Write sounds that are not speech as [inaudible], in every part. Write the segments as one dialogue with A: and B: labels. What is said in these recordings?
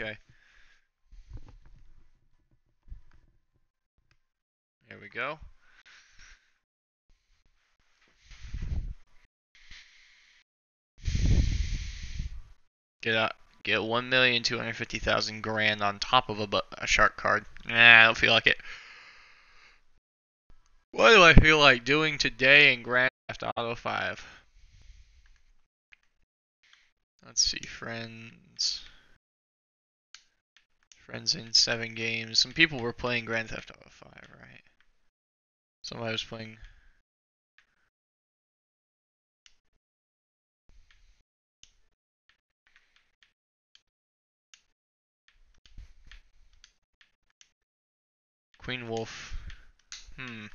A: Okay. There we go. Get a get one million two hundred fifty thousand grand on top of a, a shark card. Nah, I don't feel like it. What do I feel like doing today in Grand Theft Auto 5? Let's see, friends. Friends in seven games. Some people were playing Grand Theft Auto 5, right? Somebody was playing. Queen Wolf. Hmm.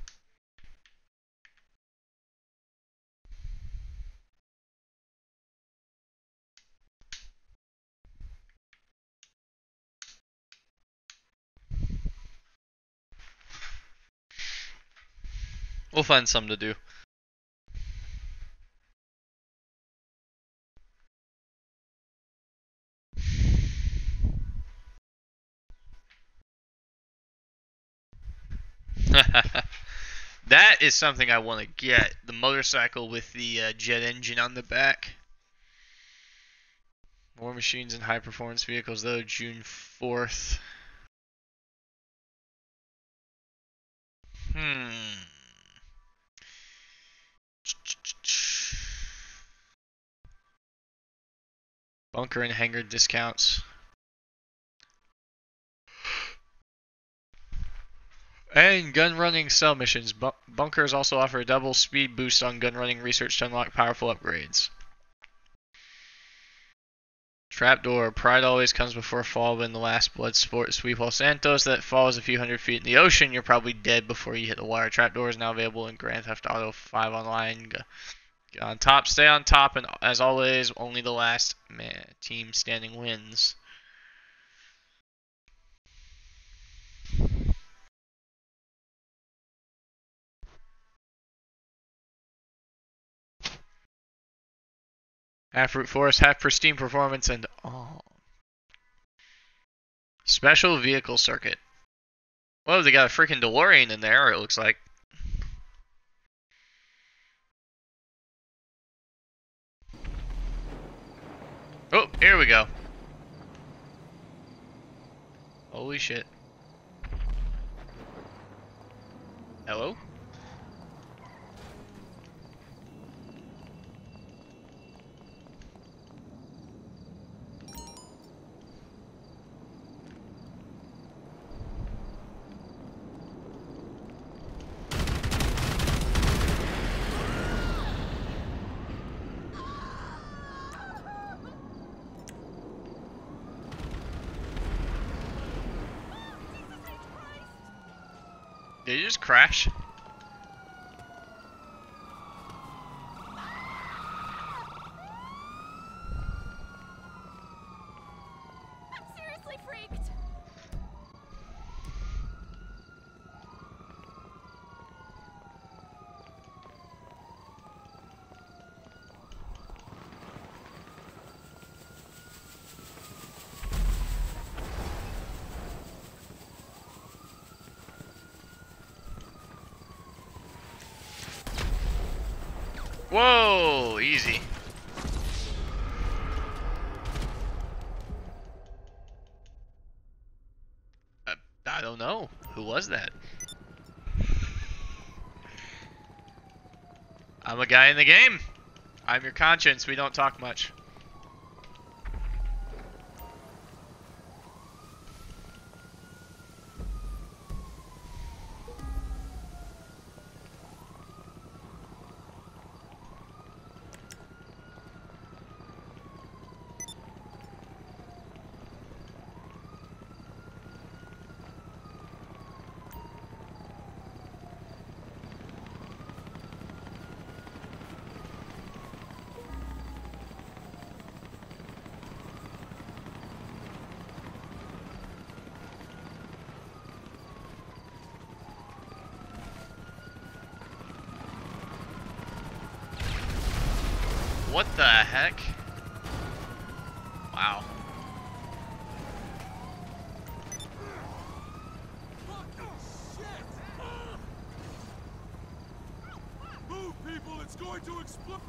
A: We'll find some to do. [laughs] that is something I want to get. The motorcycle with the uh, jet engine on the back. More machines and high performance vehicles though, June 4th. Hmm. Bunker and hangar discounts. And gun running sell missions. Bu- bunkers also offer a double speed boost on gun running research to unlock powerful upgrades. Trapdoor. Pride always comes before fall, in the last blood sport sweep Los Santos that falls a few hundred feet in the ocean, you're probably dead before you hit the water. Trapdoor is now available in Grand Theft Auto 5 Online. On top, stay on top, and as always, only the last man, team standing wins. Half root force, half pristine performance, and oh. Special vehicle circuit. Whoa, they got a freaking DeLorean in there, it looks like. Oh, here we go. Holy shit. Hello? Just crash?
B: I'm seriously freaked.
A: Whoa, easy. Uh, I don't know. Who was that? I'm a guy in the game. I'm your conscience. We don't talk much. What the heck? Wow.
C: Move, people! It's going to explode!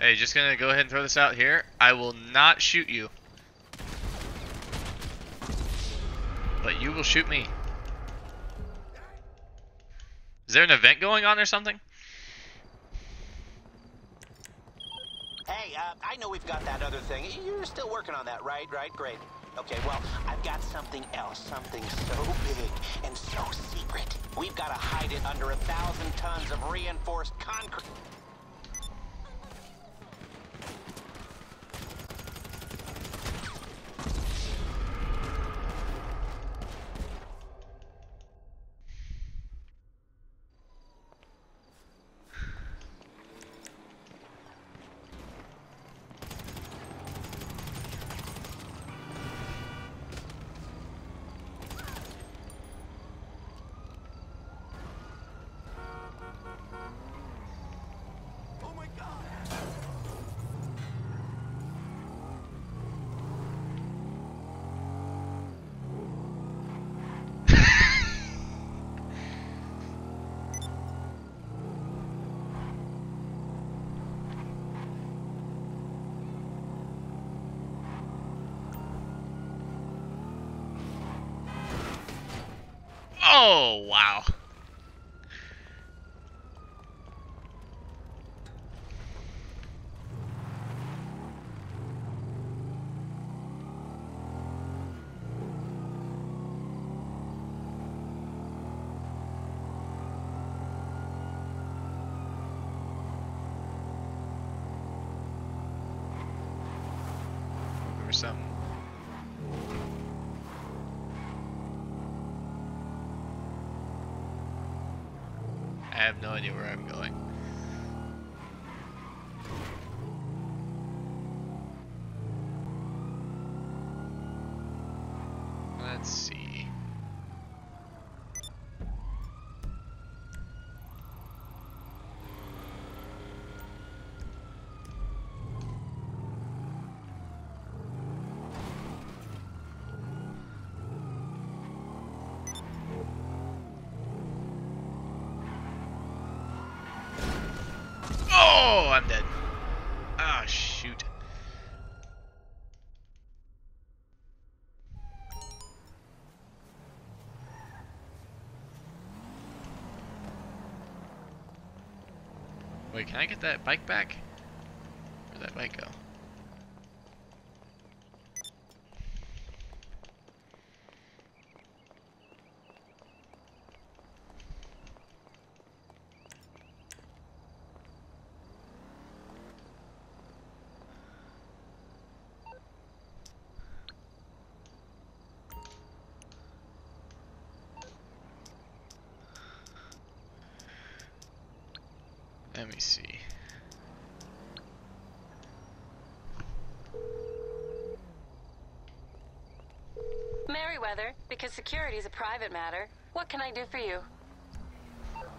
A: Hey, just gonna go ahead and throw this out here. I will not shoot you. Shoot me. Is there an event going on or something?
D: Hey, uh, I know we've got that other thing. You're still working on that, right? Right? Great. Okay, well, I've got something else. Something so big and so secret. We've got to hide it under a thousand tons of reinforced concrete.
C: Oh my god.
A: Oh, wow. Or something. I have no idea where I'm going. Let's see. Oh, I'm dead. Ah, shoot. Wait, can I get that bike back? Where'd that bike go? Let me see.
E: Merryweather, because security is a private matter, what can I do for you?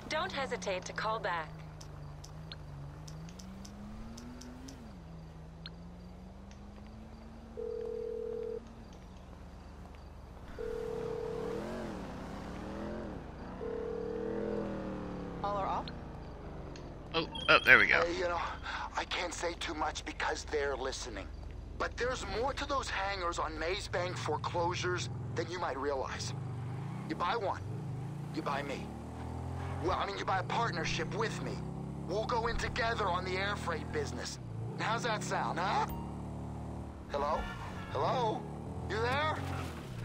E: Don't hesitate to call back.
F: All are off?
A: Oh, oh, there we go.
G: Uh, you know, I can't say too much because they're listening. But there's more to those hangars on Maze Bank foreclosures than you might realize. You buy one, you buy me. Well, I mean, you buy a partnership with me. We'll go in together on the air freight business. How's that sound, huh? Hello? Hello? You there?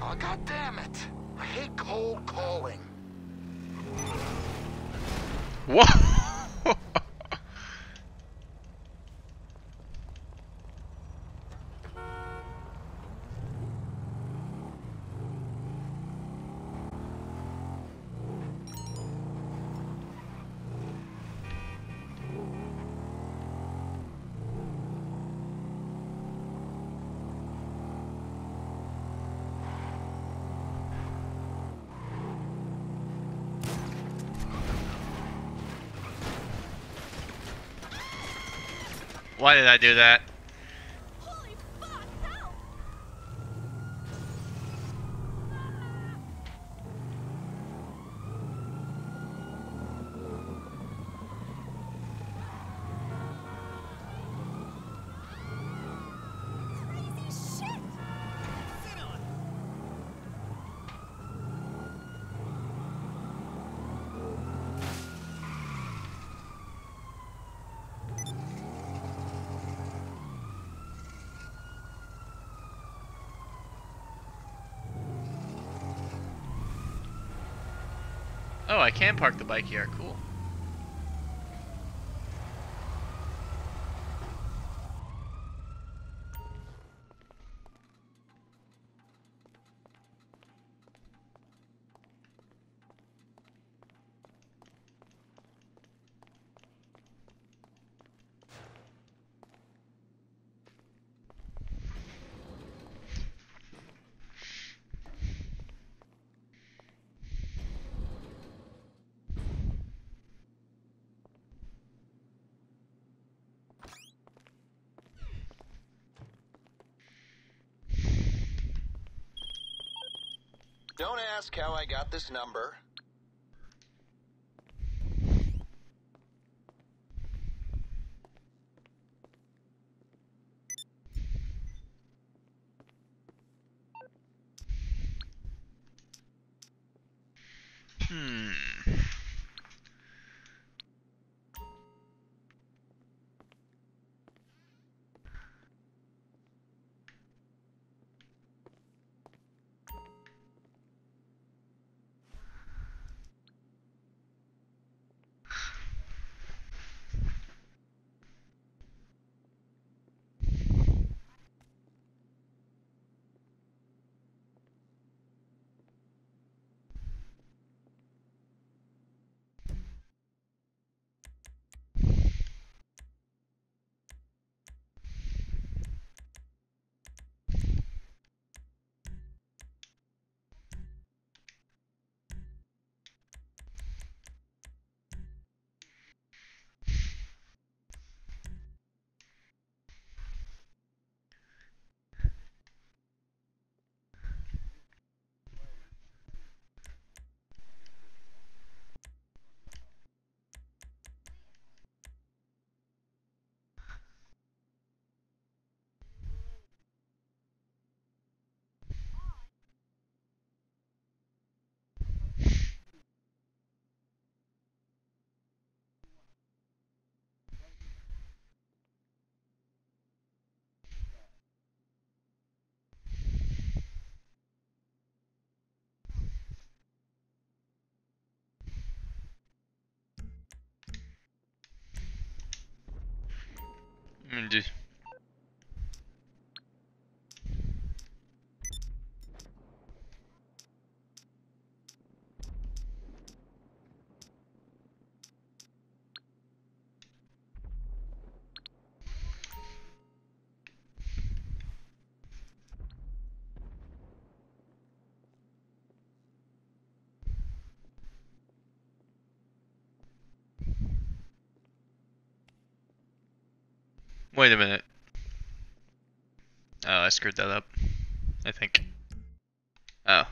G: Oh, God damn it. I hate cold calling.
A: Whoa! [laughs] Why did I do that? Can park the bike here. Cool.
H: Don't ask how I got this number.
A: Hmm. Mm, Wait a minute. Oh, I screwed that up. I think. Oh.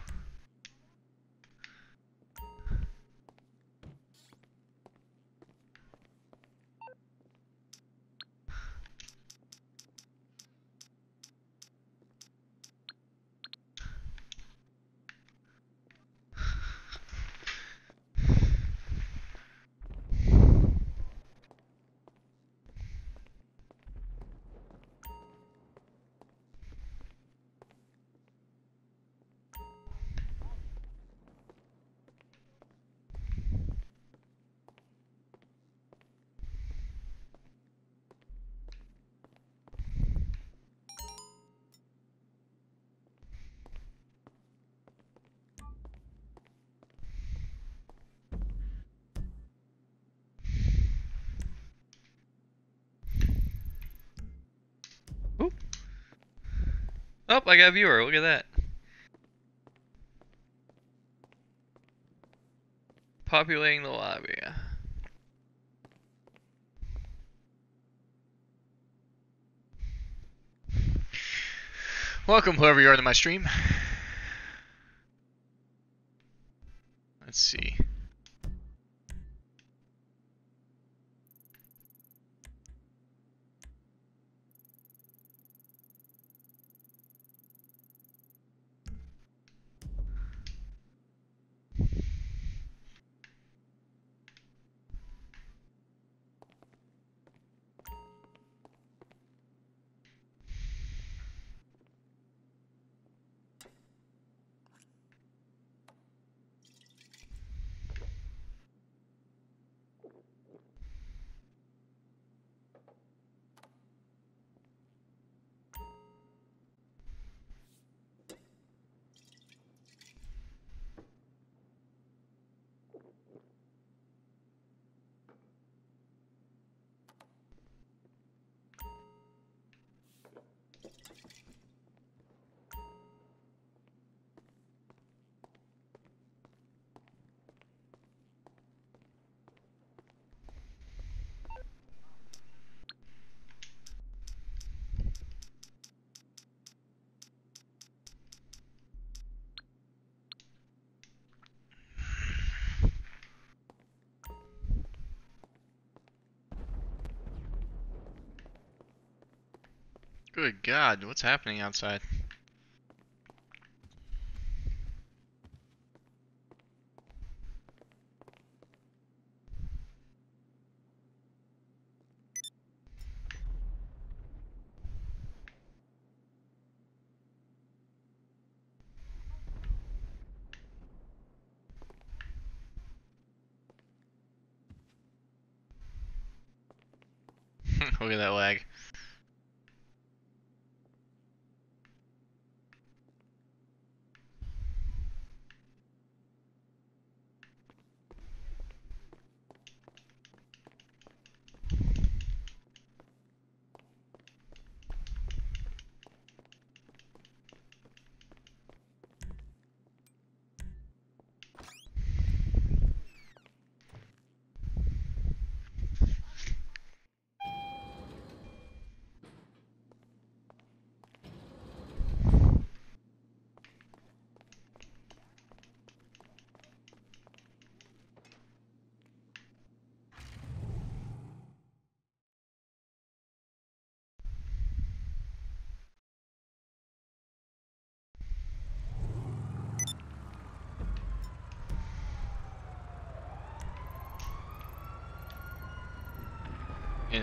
A: Oh, I got a viewer. Look at that. Populating the lobby. Welcome, whoever you are, to my stream. Let's see. God, what's happening outside? [laughs] Look at that lag.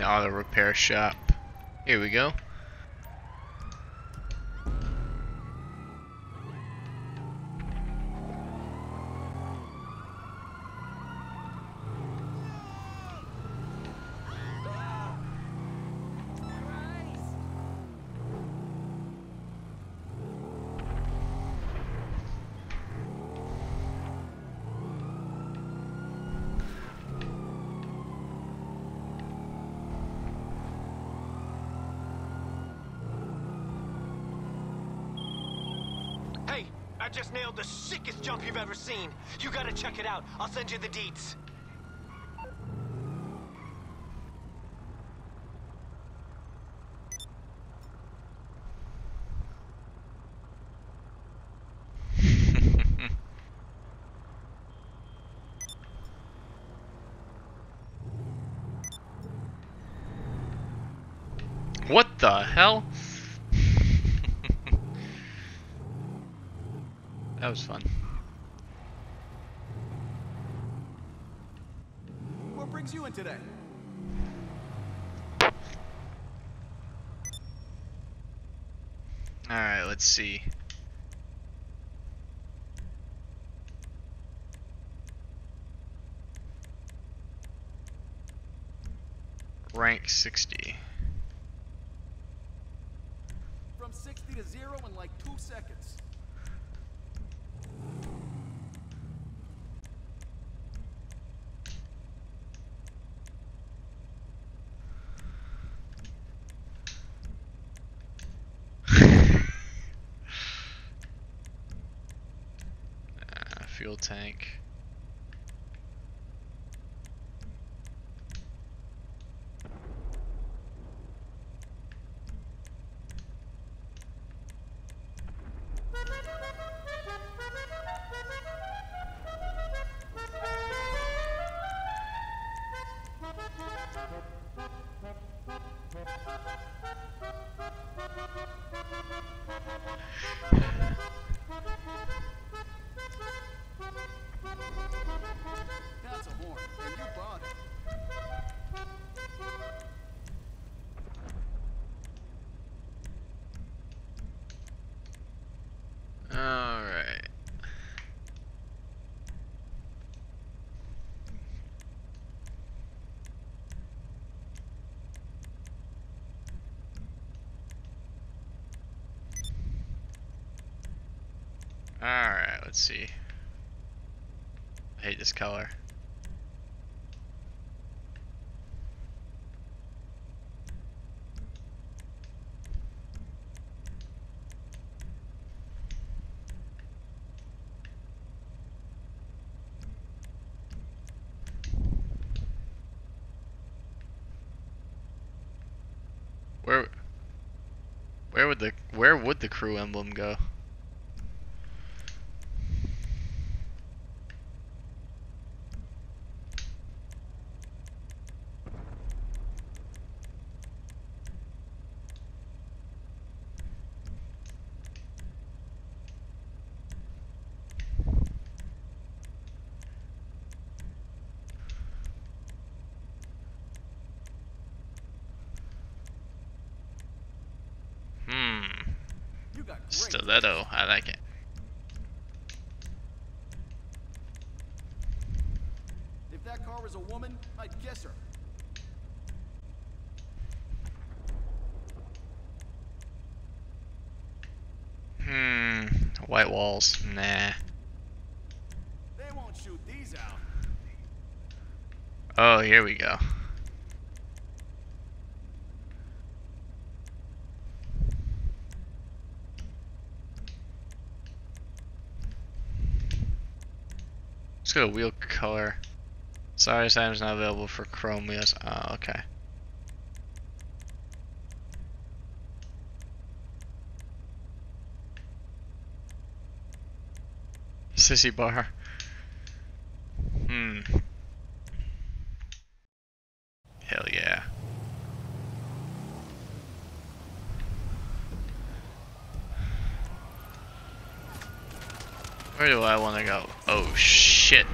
A: Auto repair shop. Here we go.
D: Hey, I just nailed the sickest jump you've ever seen. You gotta check it out. I'll send you the deets.
A: What the hell? that was fun.
C: What brings you in today?
A: Alright, let's see. Rank 60.
C: From 60 to 0 in like two seconds.
A: Uh, fuel tank. Let's see. I hate this color. Where where would the where would the crew emblem go? Stiletto. I like it.
C: If that car was a woman, I'd guess her.
A: Hmm. White walls. Nah.
C: They won't shoot these out.
A: Oh, here we go. Let's go to wheel color. Sorry, this item's not available for chrome wheels. Oh, okay. Sissy bar. Hmm. Hell yeah. Where do I want to go? Oh shit.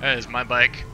A: That is my bike.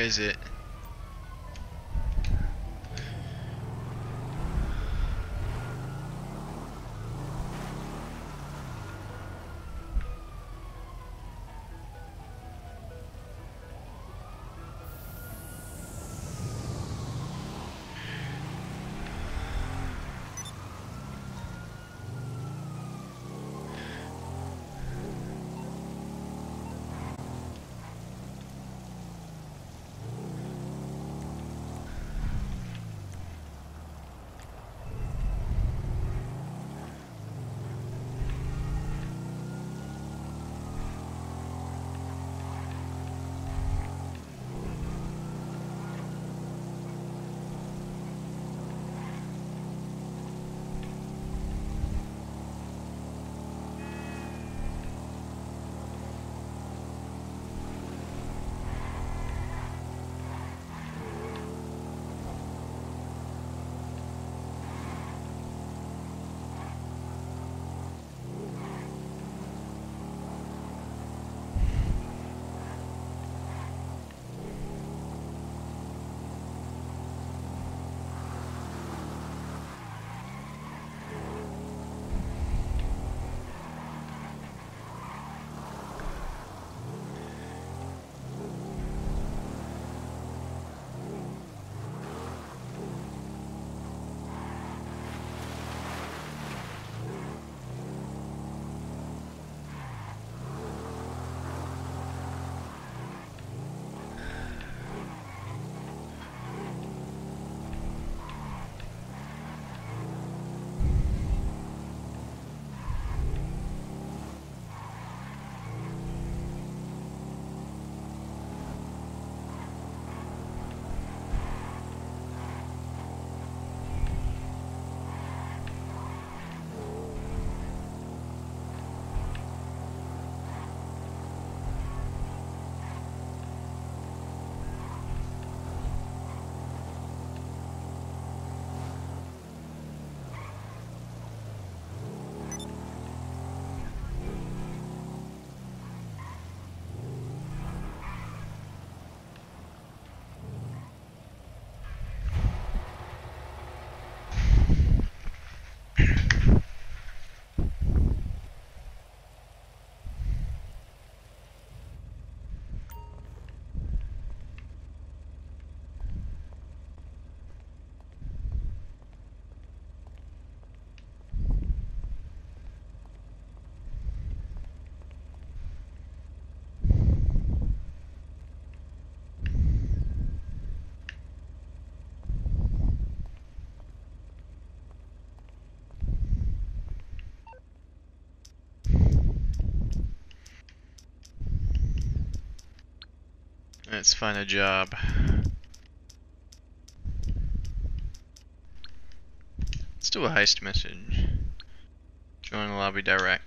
A: Is it? Let's find a job. Let's do a heist message. Join the lobby direct.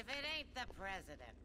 I: If it ain't the president.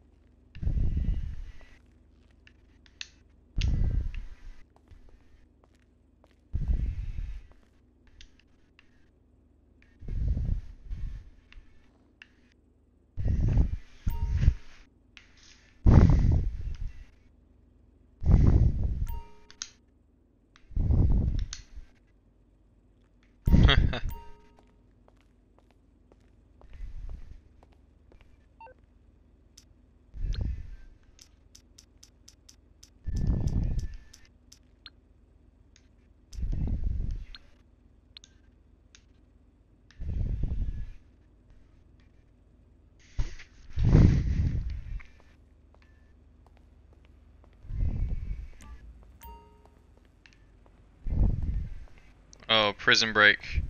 A: Oh, prison break.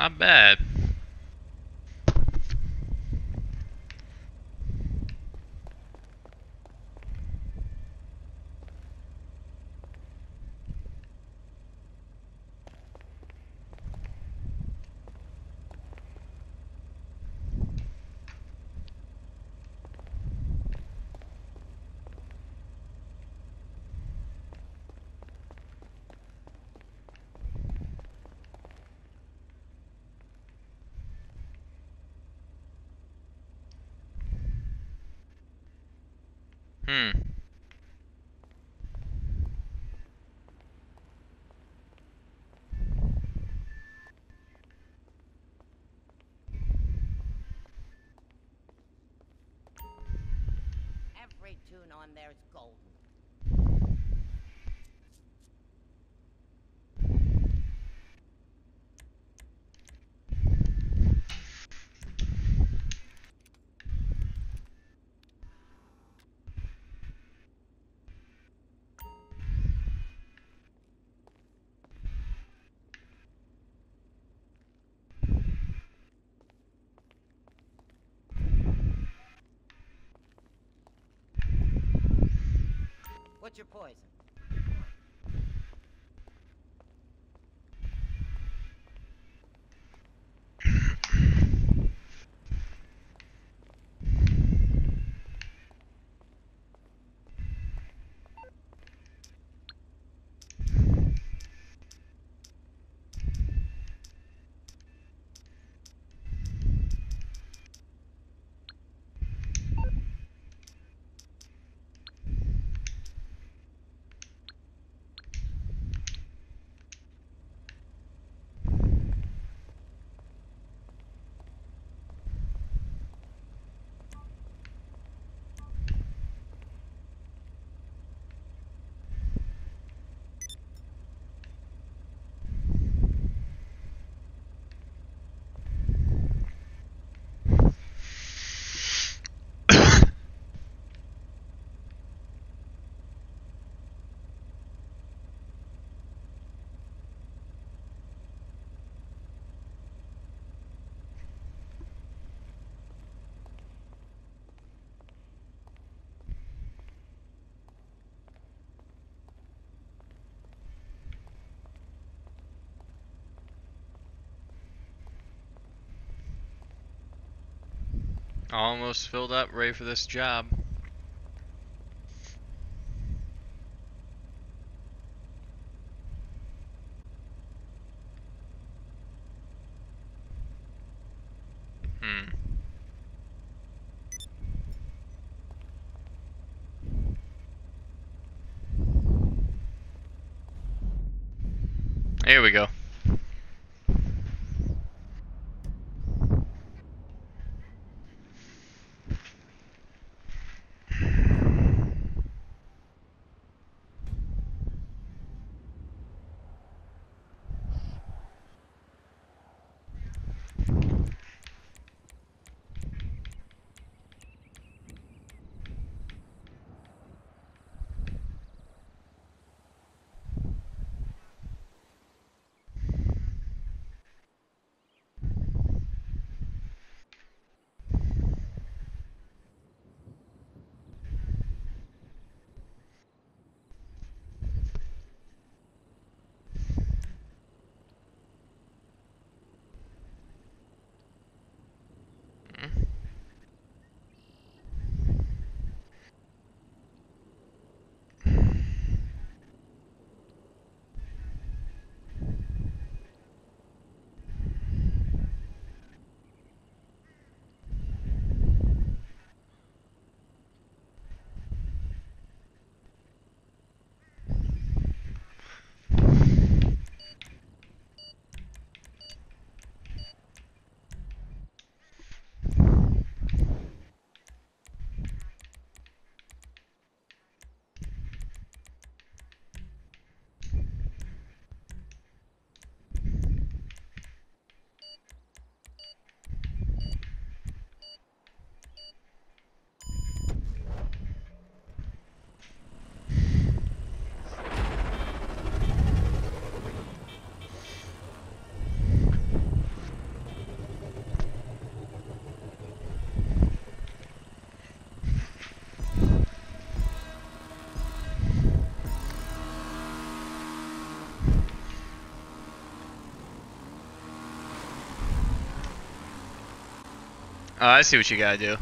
A: Not bad. Hmm.
I: Tune on there's What's your poison?
A: Almost filled up, ready for this job. Hmm. Here we go. Oh, I see what you gotta do.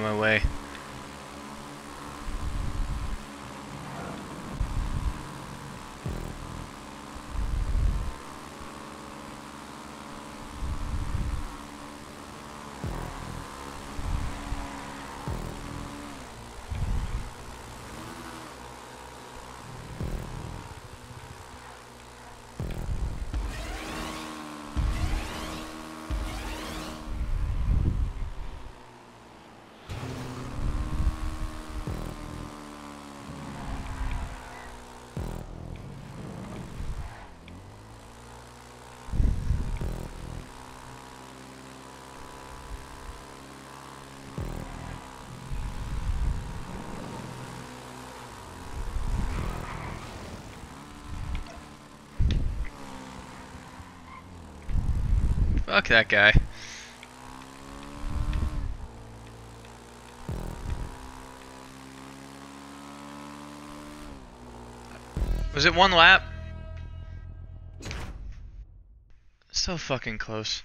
A: My way. Fuck that guy. Was it one lap? So fucking close.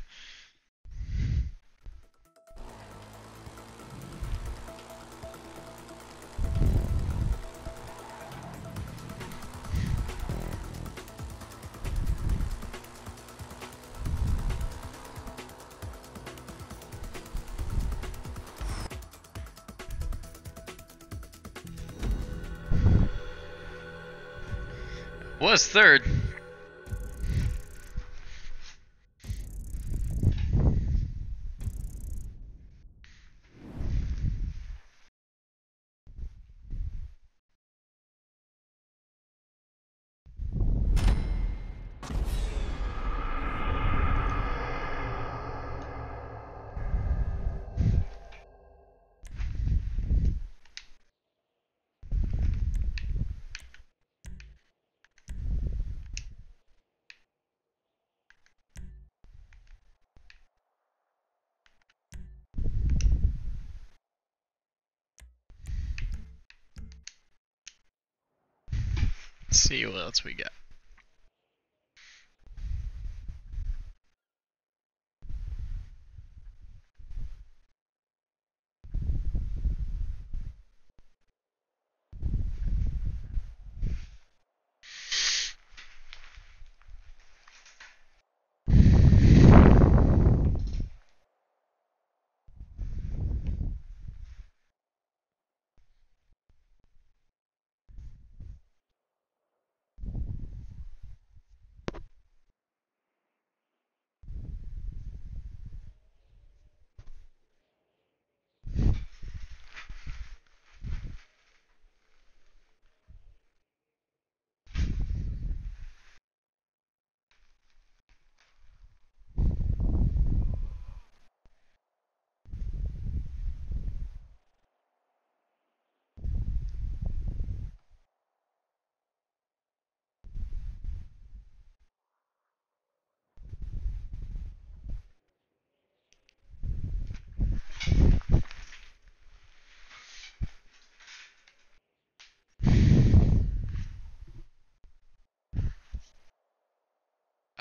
A: Third. See what else we got.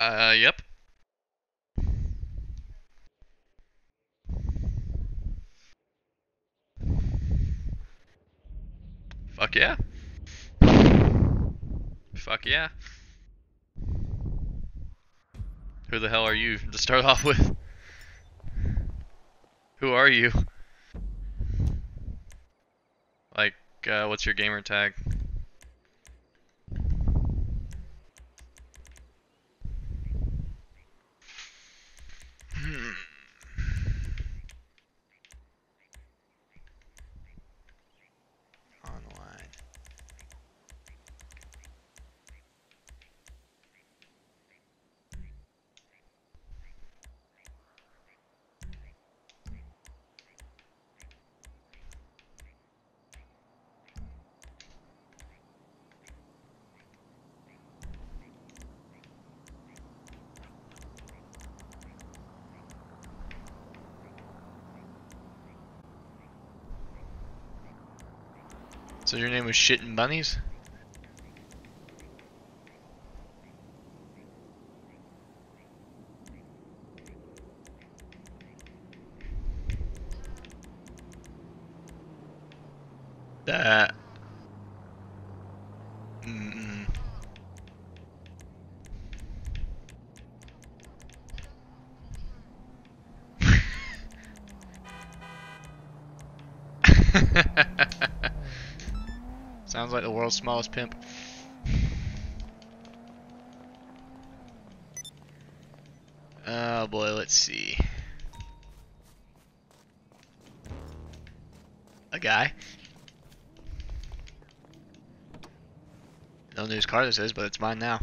A: Uh, yep. Fuck yeah. Fuck yeah. Who the hell are you to start [laughs] off with? Who are you? Like, uh, what's your gamer tag? Hmm. Online. So your name was Shitting Bunnies? That. Mm-mm. Sounds like the world's smallest pimp. Oh boy, let's see. A guy. No news car this is, but it's mine now.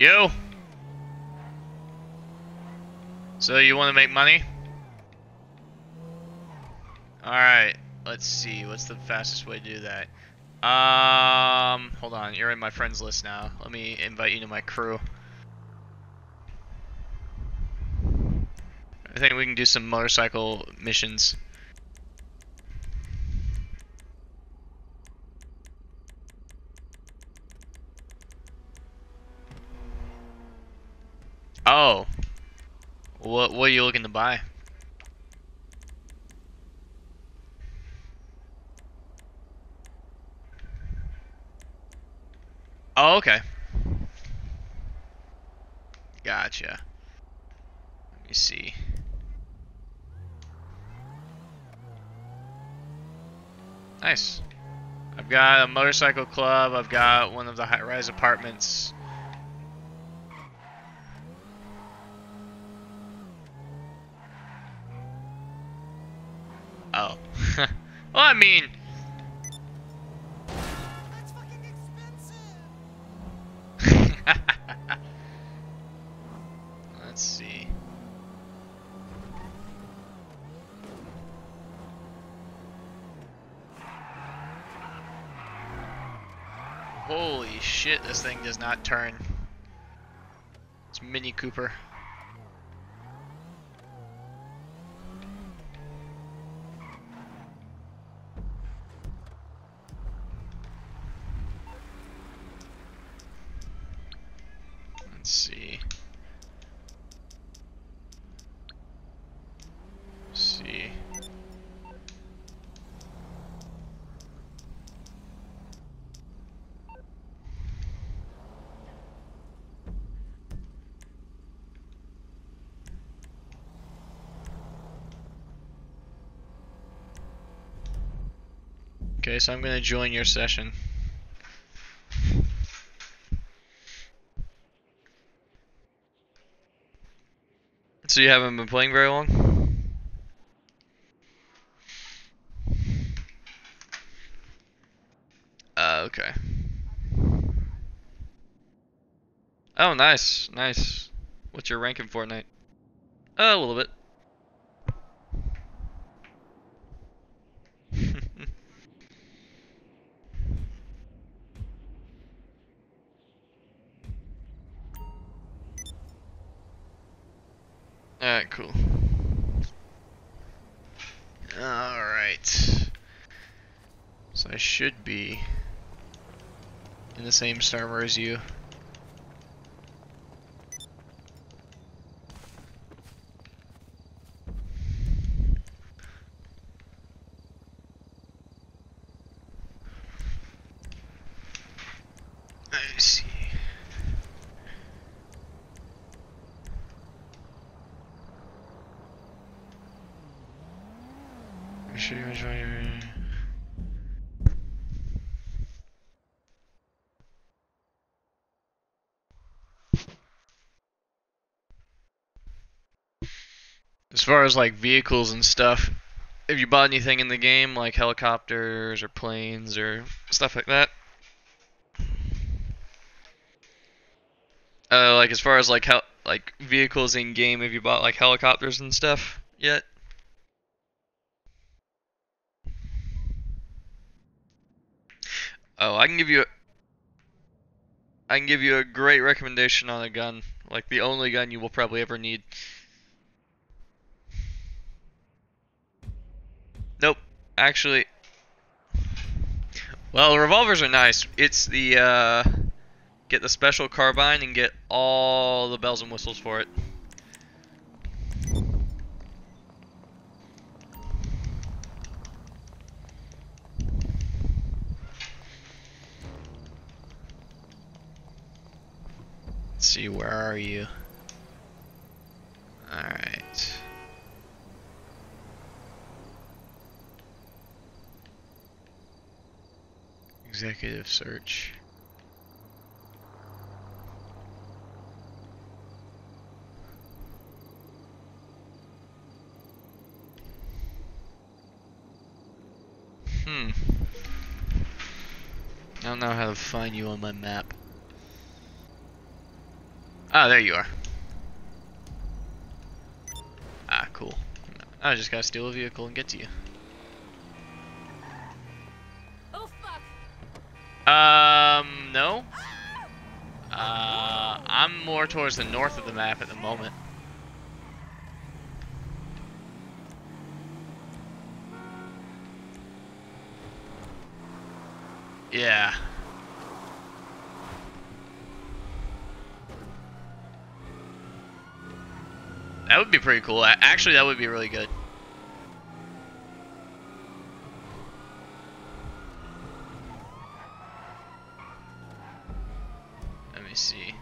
A: Yo. So you want to make money? Alright, let's see. What's the fastest way to do that? Um, hold on. You're in my friends list now. Let me invite you to my crew. I think we can do some motorcycle missions. Oh. What what are you looking to buy? Oh, okay. Gotcha. Let me see. Nice. I've got a motorcycle club. I've got one of the high-rise apartments. Oh. [laughs] well, I mean, [laughs] let's see. Holy shit, this thing does not turn. It's Mini Cooper. Let's see. Let's see. Okay, so I'm gonna join your session.
J: So you haven't been playing very long? Uh, okay. Oh, nice, nice. What's your rank in Fortnite? Uh, a little bit. Alright, cool.
A: Alright. So I should be in the same server as you. I see. Should you enjoy your... As like vehicles and stuff, have you bought anything in the game like helicopters or planes or stuff like that? Uh, like as far as like how like vehicles in game, have you bought like helicopters and stuff yet? Oh, I can give you. A, I can give you a great recommendation on a gun, like the only gun you will probably ever need. Actually. Well, revolvers are nice. It's the uh, get the special carbine and get all the bells and whistles for it. Let's see, where are you? Alright. Executive search. Hmm. I don't know how to find you on my map. Ah, there you are. Ah, cool. I just gotta steal a vehicle and get to you. Um, no. Uh, I'm more towards the north of the map at the moment. Yeah. That would be pretty cool. Actually, that would be really good. Let me see.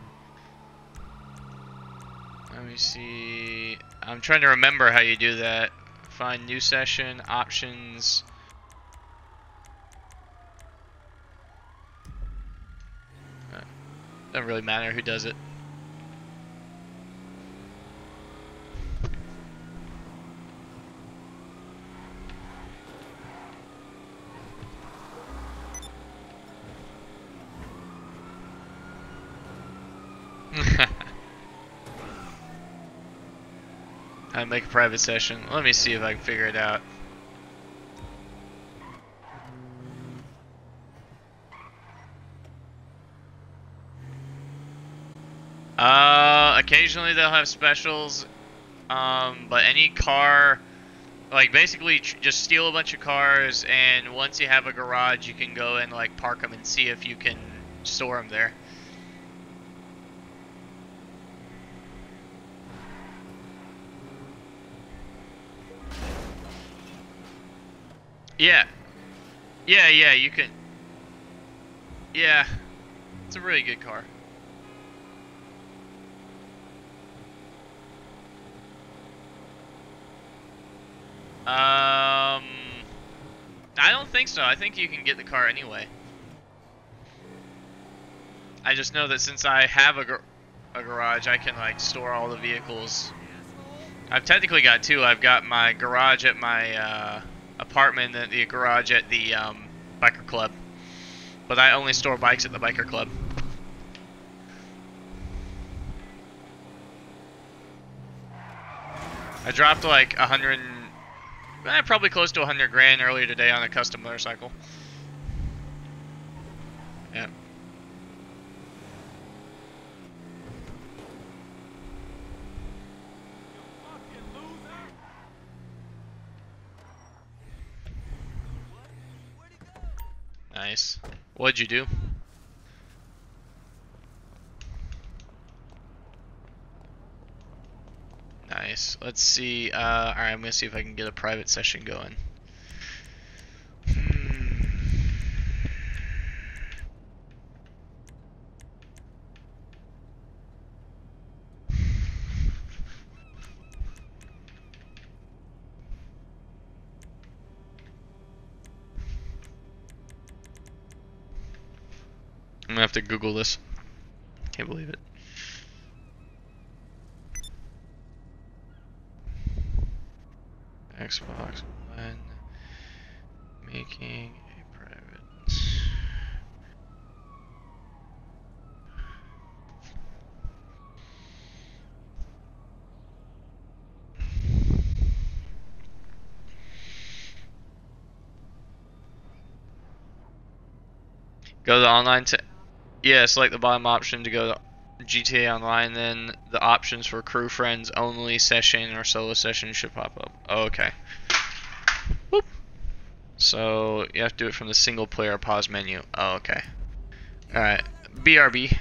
A: Let me see. I'm trying to remember how you do that. Find new session, options. Uh, Doesn't really matter who does it. Make a private session. Let me see if I can figure it out. Uh, occasionally they'll have specials, um, but any car, like basically just steal a bunch of cars, and once you have a garage, you can go and like park them and see if you can store them there. Yeah. Yeah, yeah, you can. Yeah. It's a really good car. Um, I don't think so. I think you can get the car anyway. I just know that since I have a, gar- a garage, I can like store all the vehicles. I've technically got two. I've got my garage at my uh, apartment and the garage at the um, biker club. But I only store bikes at the biker club. I dropped like a hundred, eh, probably close to a hundred grand earlier today on a custom motorcycle. Yeah. Nice. What'd you do? Nice. Let's see. Uh, Alright, I'm gonna see if I can get a private session going. Hmm. I'm gonna have to Google this. Can't believe it. Xbox One making a private. Go to online to yeah, select the bottom option to go to GTA Online, then the options for crew friends only session or solo session should pop up. Oh, okay. Whoop. So you have to do it from the single player pause menu. Oh, okay. Alright. BRB.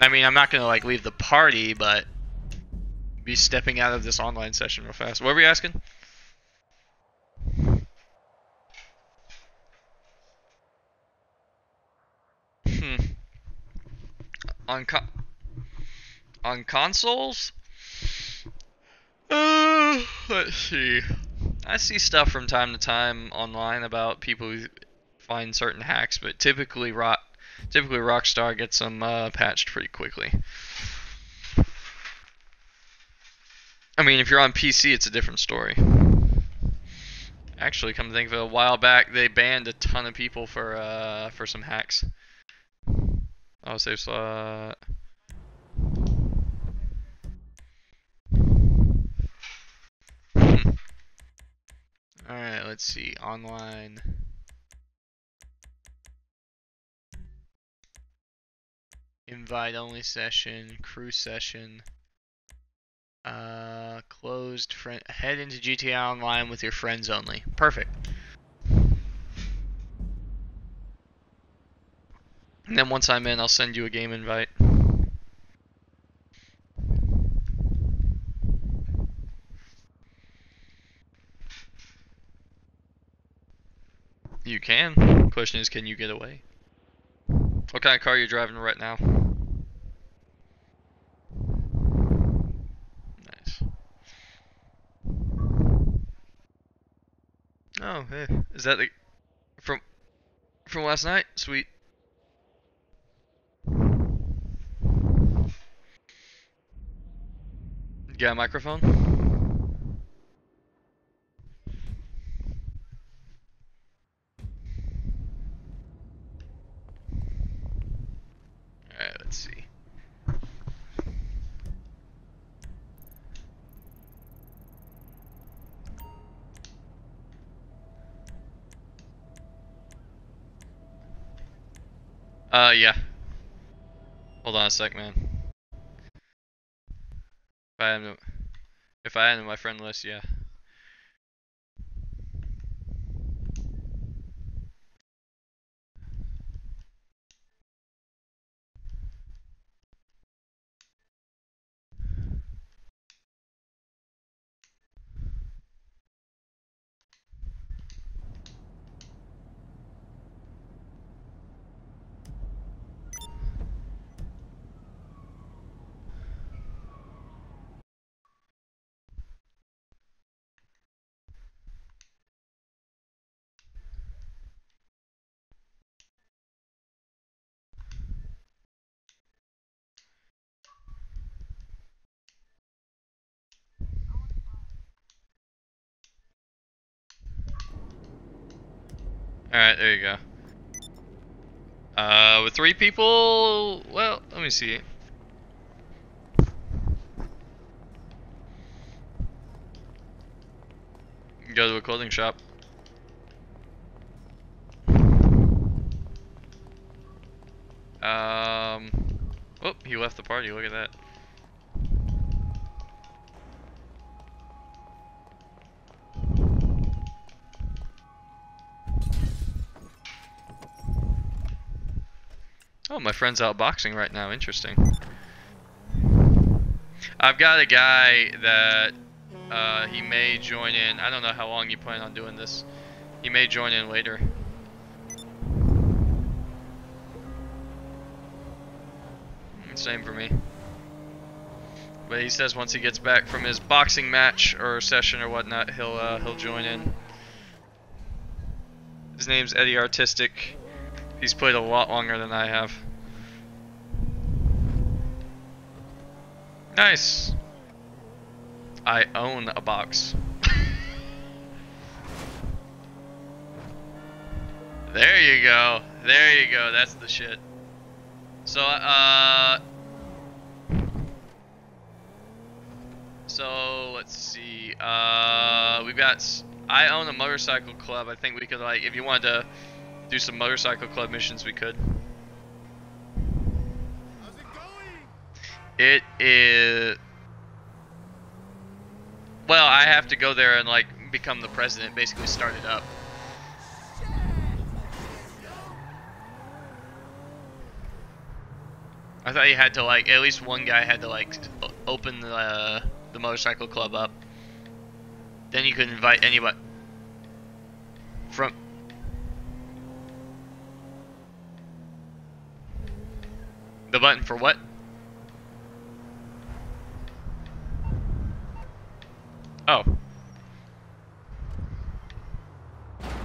A: I mean, I'm not gonna like leave the party, but be stepping out of this online session real fast. What were you asking? Hmm. On co- on consoles? Uh, let's see. I see stuff from time to time online about people who find certain hacks, but typically rock typically Rockstar gets them uh, patched pretty quickly. I mean, if you're on PC, it's a different story. Actually, come to think of it, a while back they banned a ton of people for uh for some hacks. Oh, save slot.
K: Alright, let's see. Online. Invite only session, crew session. Uh, closed friend. Head into GTA Online with your friends only. Perfect.
A: And then once I'm in, I'll send you a game invite. You can. Question is, can you get away? What kind of car are you driving right now? Nice. Oh, hey. Is that the from from last night? Sweet. You got a microphone?
K: Alright, let's see.
A: Uh, yeah. Hold on a sec, man. If I am, if I am my friend list, yeah. Alright, there you go. Uh, with three people, well, let me see. Go to a clothing shop. Um, oh, he left the party, look at that. Oh, my friend's out boxing right now. Interesting. I've got a guy that uh, he may join in. I don't know how long you plan on doing this. He may join in later. Same for me. But he says once he gets back from his boxing match or session or whatnot, he'll uh, he'll join in. His name's Eddie Artistic. He's played a lot longer than I have. Nice. I own a box. [laughs] there you go. There you go. That's the shit. So, uh... So, let's see. Uh, we've got... I own a motorcycle club. I think we could, like, if you wanted to do some motorcycle club missions, we could.
C: How's it going?
A: It is. Well, I have to go there and like become the president, basically start it up. I thought you had to like at least one guy had to like open the uh, the motorcycle club up. Then you could invite anybody from. The button for what? Oh.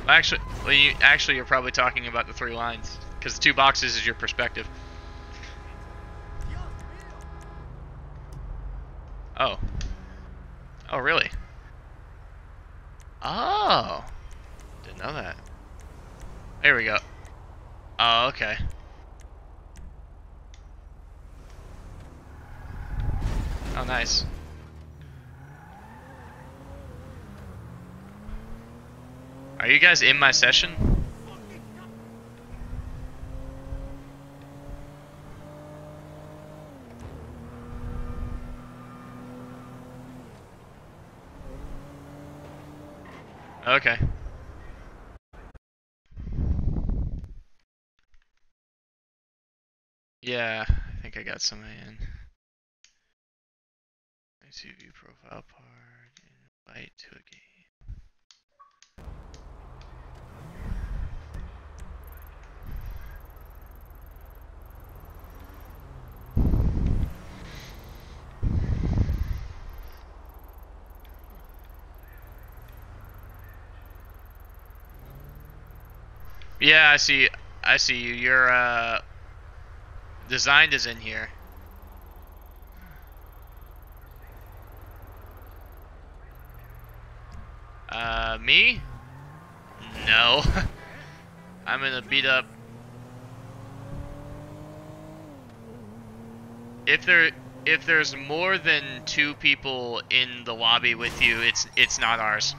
A: Actually, well, you, actually, you're probably talking about the three lines, because two boxes is your perspective. Oh. Oh, really? Oh. Didn't know that. There we go. Oh, okay. Oh, nice. Are you guys in my session? Okay. Yeah, I think I got some in. Let's view profile part, invite to a game. Yeah, I see. I see you. Your uh, designed is in here. Uh, me? No. [laughs] I'm gonna beat up. If there, if there's more than two people in the lobby with you, it's it's not ours.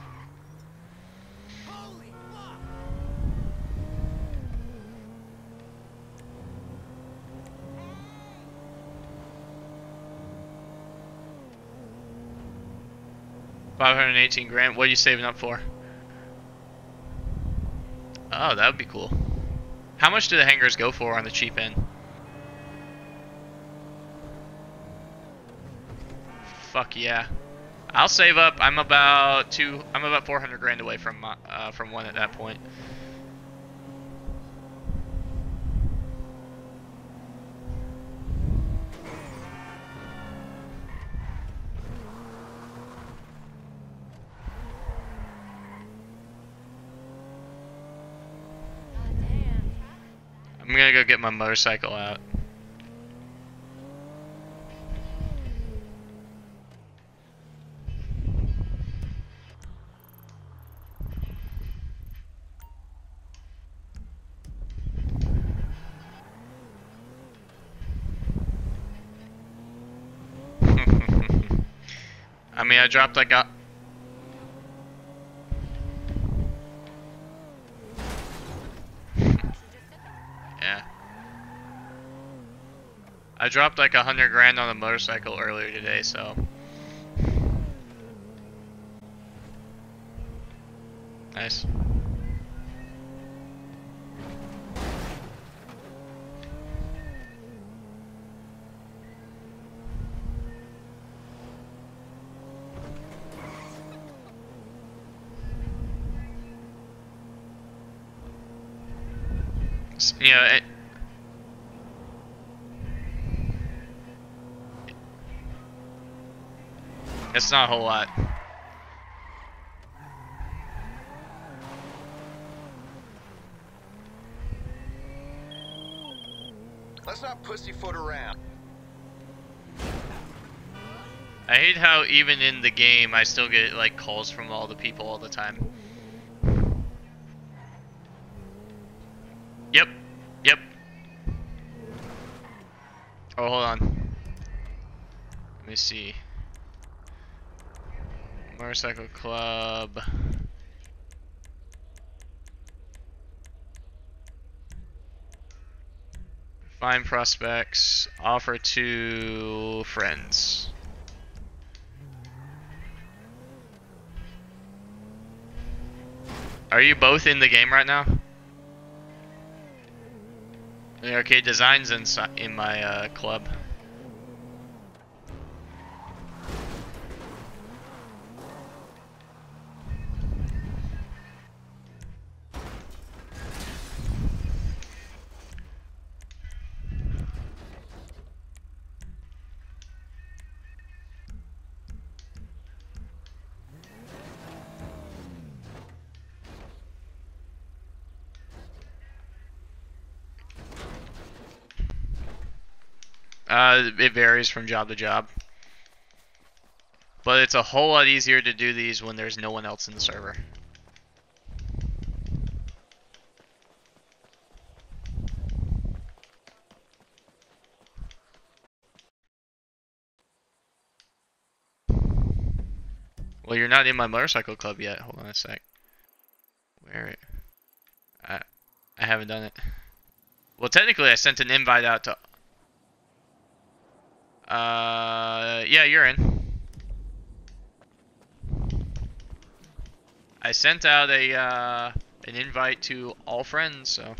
A: 518 grand. What are you saving up for? Oh, that would be cool. How much do the hangars go for on the cheap end? Fuck yeah. I'll save up. I'm about two. I'm about 400 grand away from uh, from one at that point. Gonna go get my motorcycle out. [laughs] I mean, I dropped like a. I dropped like a hundred grand on a motorcycle earlier today, so. Nice. You know, it's not a whole lot.
L: Let's not pussyfoot around.
A: I hate how even in the game I still get like calls from all the people all the time. Yep. Yep. Oh, hold on. Let me see. Motorcycle Club. Find prospects. Offer to friends. Are you both in the game right now? The arcade designs in in my uh, club. Uh, it varies from job to job. But it's a whole lot easier to do these when there's no one else in the server. Well, you're not in my motorcycle club yet. Hold on a sec. Where it? I, I haven't done it. Well, technically, I sent an invite out to uh, yeah, you're in. I sent out a uh, an invite to all friends, so.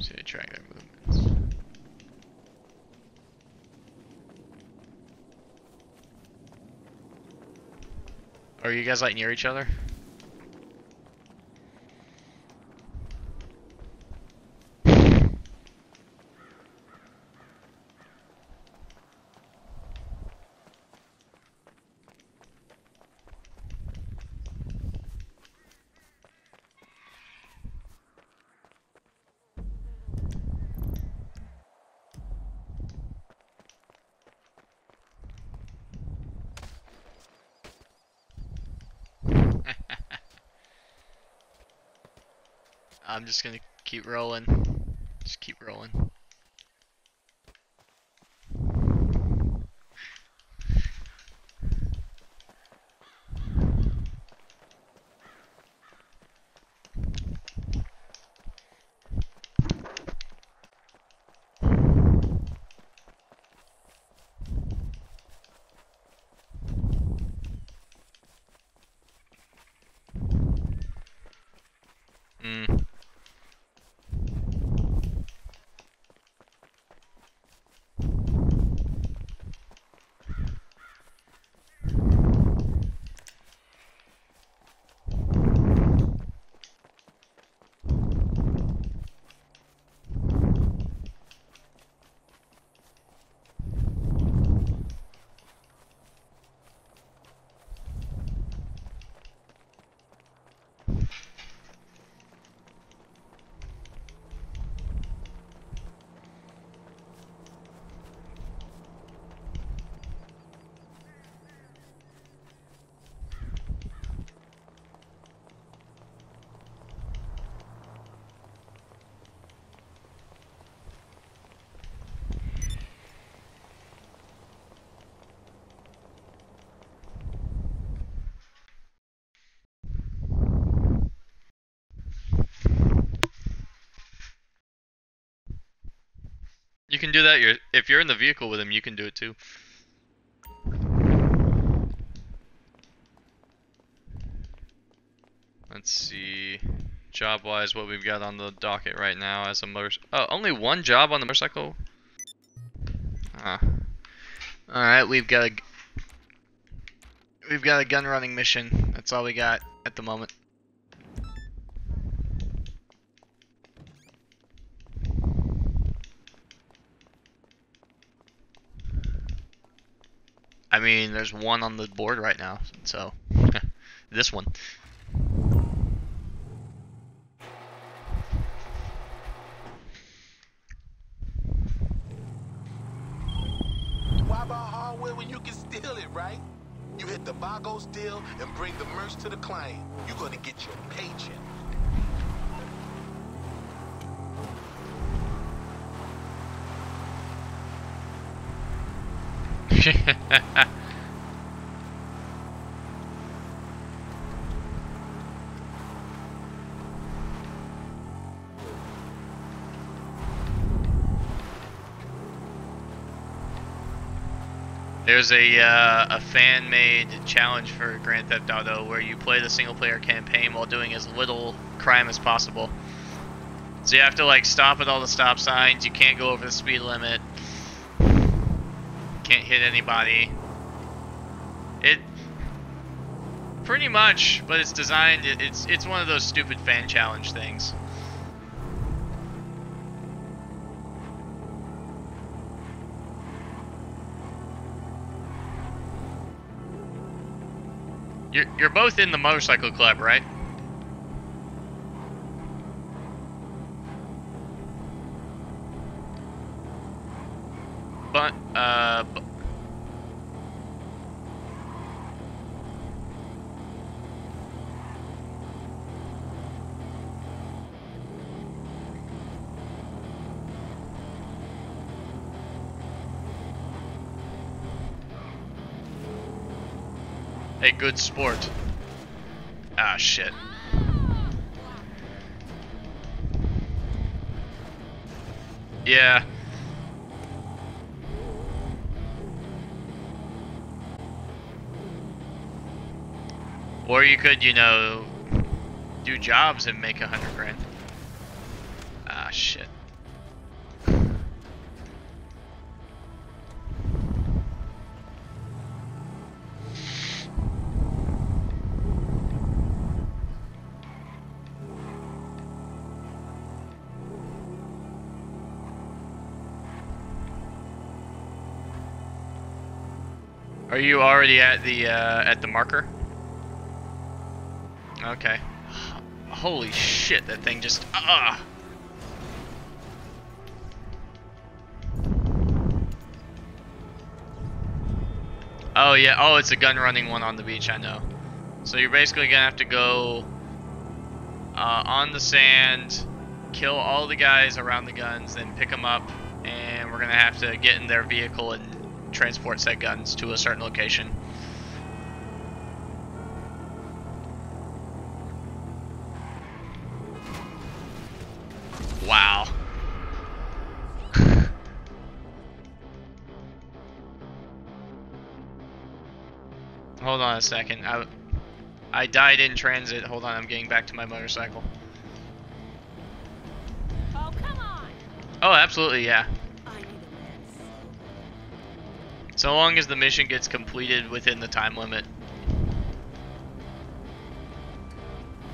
A: See, track their movements. Are you guys like near each other? I'm just gonna keep rolling. Just keep rolling. Do that. You're, if you're in the vehicle with him, you can do it too. Let's see. Job wise, what we've got on the docket right now as a motor. Oh, only one job on the motorcycle? Ah. Alright, we've got a. We've got a gun running mission. That's all we got at the moment. I mean, there's one on the board right now, so [laughs] this one.
H: Why buy hardware when you can steal it, right? You hit the deal and bring the merch to the client. You're gonna get your paycheck. [laughs]
A: There's a uh, a fan-made challenge for Grand Theft Auto where you play the single-player campaign while doing as little crime as possible. So you have to like stop at all the stop signs. You can't go over the speed limit. Can't hit anybody. It pretty much, but it's designed. It, it's it's one of those stupid fan challenge things. You're you're both in the motorcycle club, right? Good sport. Ah, shit. Yeah. Or you could, you know, do jobs and make a hundred grand. Are you already at the uh, at the marker? Okay. Holy shit, that thing just ah. Oh yeah, oh it's a gun running one on the beach, I know. So you're basically gonna have to go uh, on the sand, kill all the guys around the guns, then pick them up, and we're gonna have to get in their vehicle and transport said guns to a certain location. Wow. [sighs] Hold on a second. I, I died in transit. Hold on, I'm getting back to my motorcycle.
I: Oh, come on!
A: Oh, absolutely, yeah. So long as the mission gets completed within the time limit.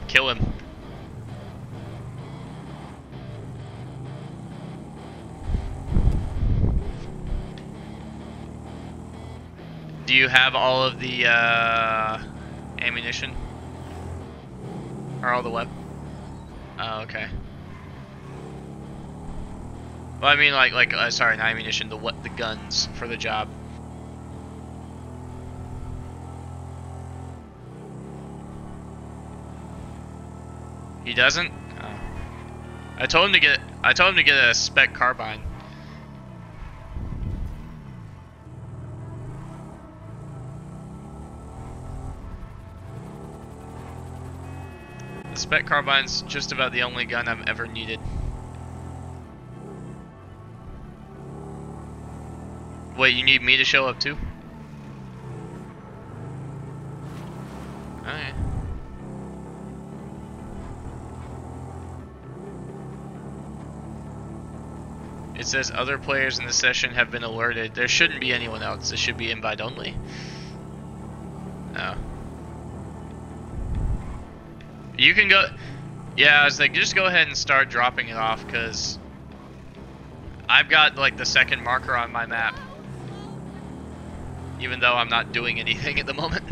A: Kill him. Do you have all of the uh, ammunition? Or all the weapons? Oh, okay. Well, I mean, like, like, uh, sorry, not ammunition. The what? The guns for the job. He doesn't. Oh. I told him to get. I told him to get a spec carbine. The spec carbine's just about the only gun I've ever needed. Wait, you need me to show up too? It says other players in the session have been alerted. There shouldn't be anyone else. This should be invite only. Oh. You can go... Yeah, I was like, just go ahead and start dropping it off, because... I've got, like, the second marker on my map. Even though I'm not doing anything at the moment.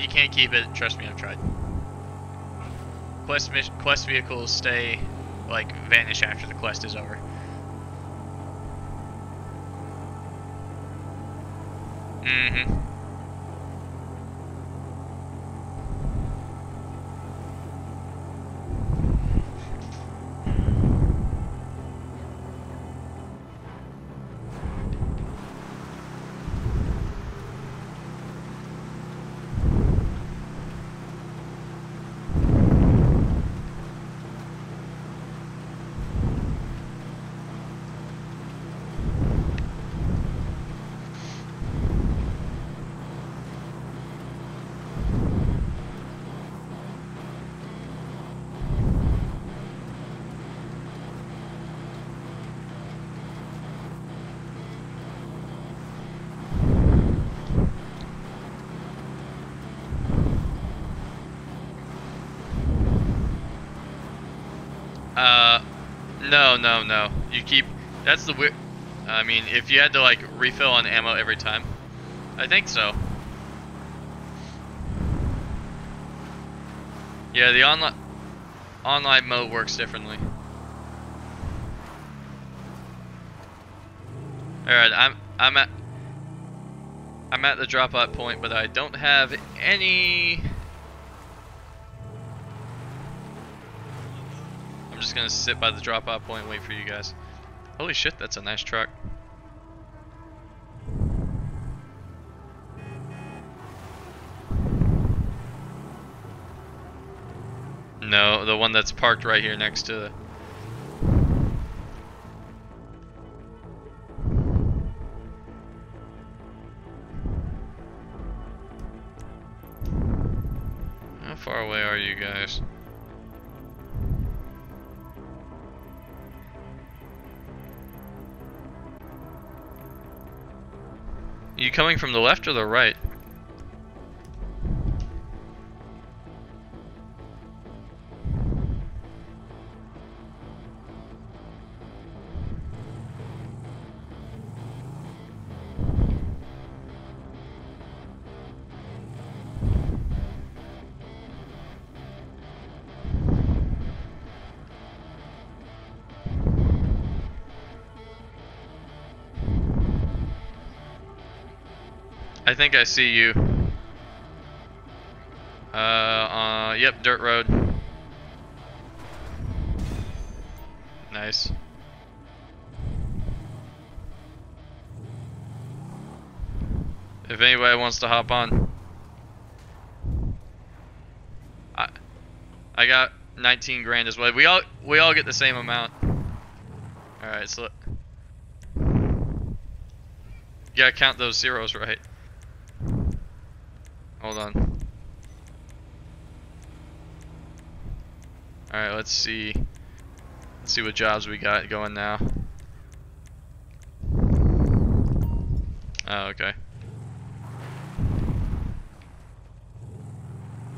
A: You can't keep it. Trust me, I've tried. Quest quest vehicles stay, like, vanish after the quest is over. No, no. You keep. That's the weird. I mean, if you had to like refill on ammo every time, I think so. Yeah, the online online mode works differently. All right, I'm I'm at I'm at the dropout point, but I don't have any. Gonna sit by the drop-off point and wait for you guys. Holy shit, that's a nice truck. No, the one that's parked right here next to coming from the left or the right? I think I see you. Uh, uh, yep, dirt road. Nice. If anybody wants to hop on. I I got 19 grand as well. We all we all get the same amount. All right, so you gotta count those zeros right. Hold on. Alright, let's see. Let's see what jobs we got going now. Oh, okay.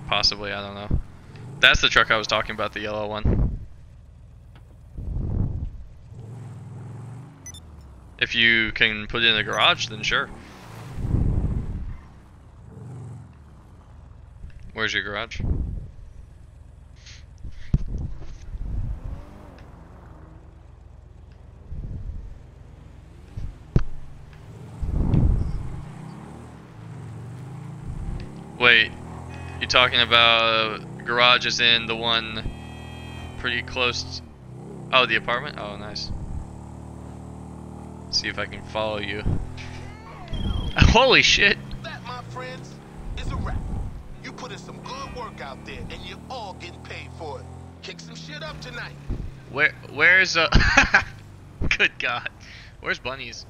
A: Possibly, I don't know. That's the truck I was talking about, the yellow one. If you can put it in the garage, then sure. Where's your garage? Wait, you're talking about garages in the one pretty close? oh, the apartment? Oh, nice. See if I can follow you. [laughs] Holy shit!
H: That, put in some good work out there, and you're all getting paid for it. Kick some shit up tonight.
A: Where, where's uh? [laughs] Good God, where's bunnies?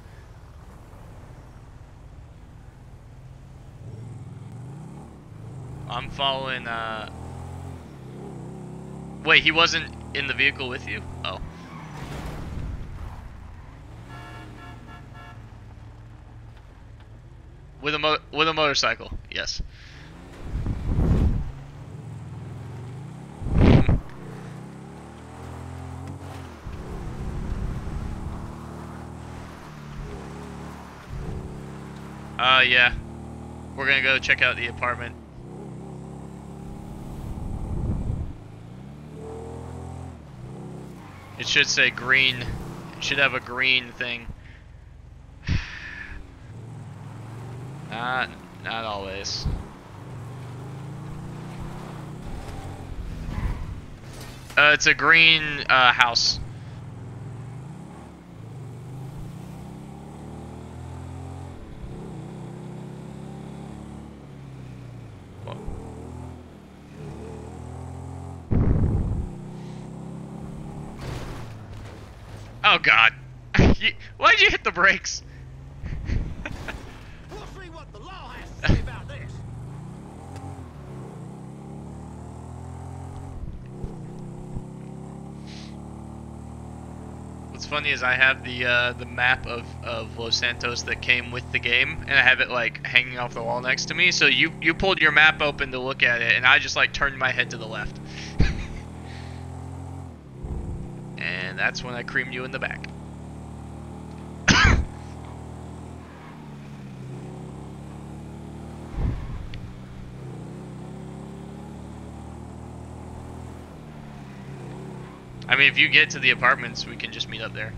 A: I'm following. uh... Wait, he wasn't in the vehicle with you? Oh. With a mo with a motorcycle, yes. Uh, yeah. We're gonna go check out the apartment. It should say green. It should have a green thing. [sighs] Not, not always. Uh, it's a green uh, house. Oh God! [laughs] Why'd you hit the brakes? [laughs]
C: We'll see what the law has to say about this.
A: What's funny is I have the uh, the map of, of Los Santos that came with the game, and I have it like hanging off the wall next to me. So you you pulled your map open to look at it, and I just like turned my head to the left. And that's when I creamed you in the back. [coughs] I mean, if you get to the apartments, we can just meet up there.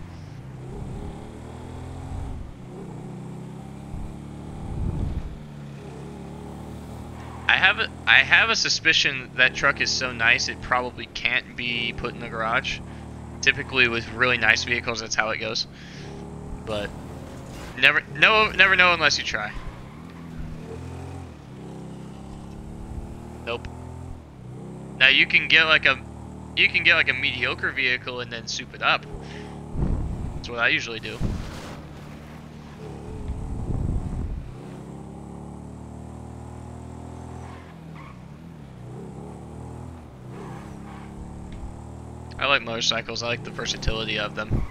A: I have a I have a suspicion that truck is so nice it probably can't be put in the garage. Typically with really nice vehicles that's how it goes. But never no never know unless you try. Nope. Now you can get like a you can get like a mediocre vehicle and then soup it up. That's what I usually do. Like motorcycles. I like the versatility of them.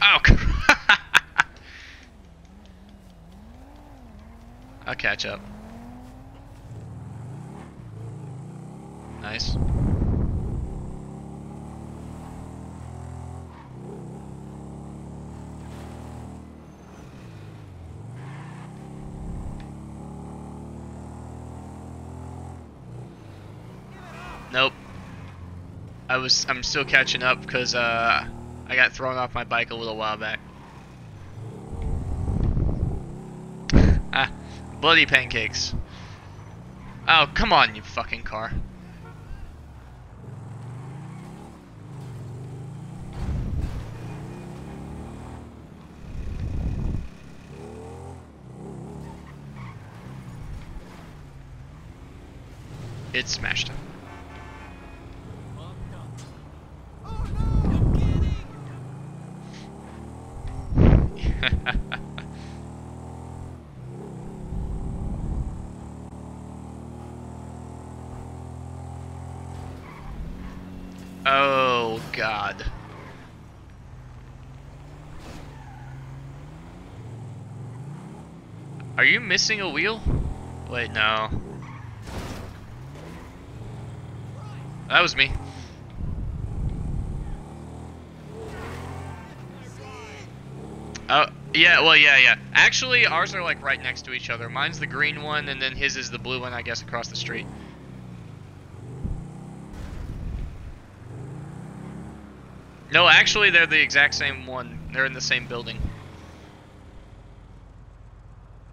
A: Oh, [laughs] I'll catch up. Nice. Nope. I was I'm still catching up because uh, I got thrown off my bike a little while back. [laughs] ah, bloody pancakes. Oh, come on, you fucking car. It smashed him. [laughs] oh god. Are you missing a wheel? Wait, no. That was me. Oh, yeah, well, yeah, yeah. Actually, ours are like right next to each other. Mine's the green one, and then his is the blue one, I guess, across the street. No, actually, they're the exact same one. They're in the same building.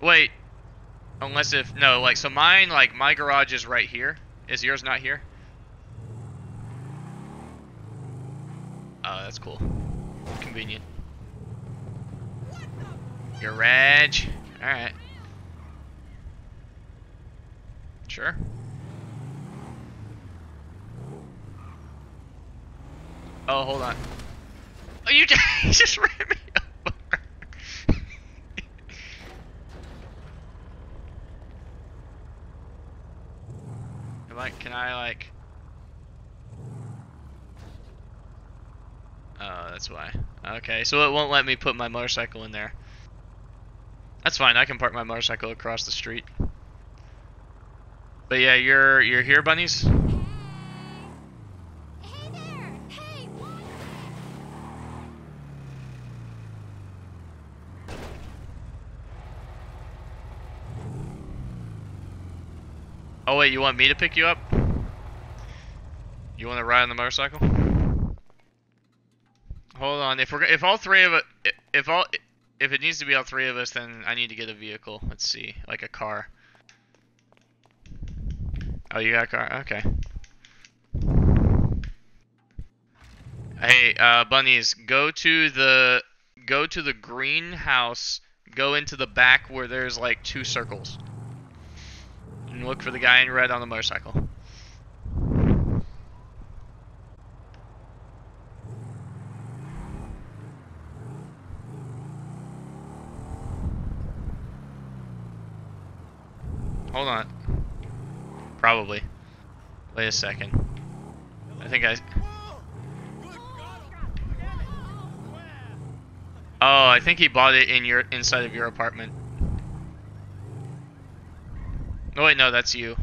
A: Wait. Unless if, no, like, so mine, like, my garage is right here. Is yours not here? Oh, that's cool. Convenient. Garage. Alright. Sure. Oh, hold on. Oh, you just, [laughs] you just ran me over. I, can I, like... Oh, that's why. Okay, so it won't let me put my motorcycle in there. That's fine, I can park my motorcycle across the street. But yeah, you're you're here, bunnies?
B: Hey there! Hey.
A: Oh wait, you want me to pick you up? You want to ride on the motorcycle? Hold on, if we're if all three of it if all if it needs to be all three of us, then I need to get a vehicle. Let's see, like a car. Oh, you got a car? Okay. Hey, uh, bunnies, go to the go to the greenhouse. Go into the back where there's like two circles, and look for the guy in red on the motorcycle. Hold on. Probably. Wait a second. I think I. Oh, I think he bought it in your inside of your apartment. Oh wait, no, that's you.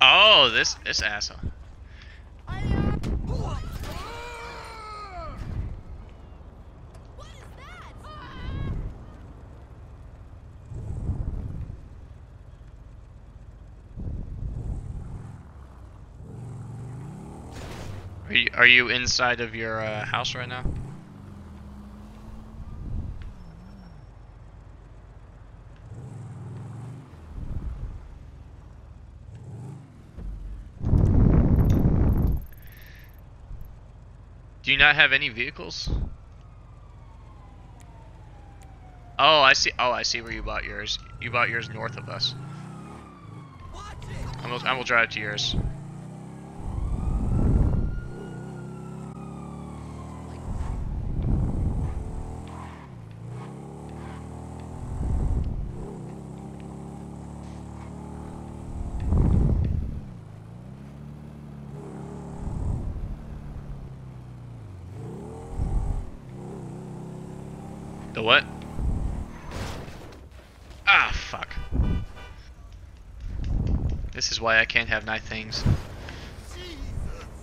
A: Oh, this this asshole. Are you are you inside of your uh, house right now? Do you not have any vehicles? Oh, I see. Oh, I see where you bought yours. You bought yours north of us. I will, I will drive to yours. What? Ah, fuck. This is why I can't have nice things.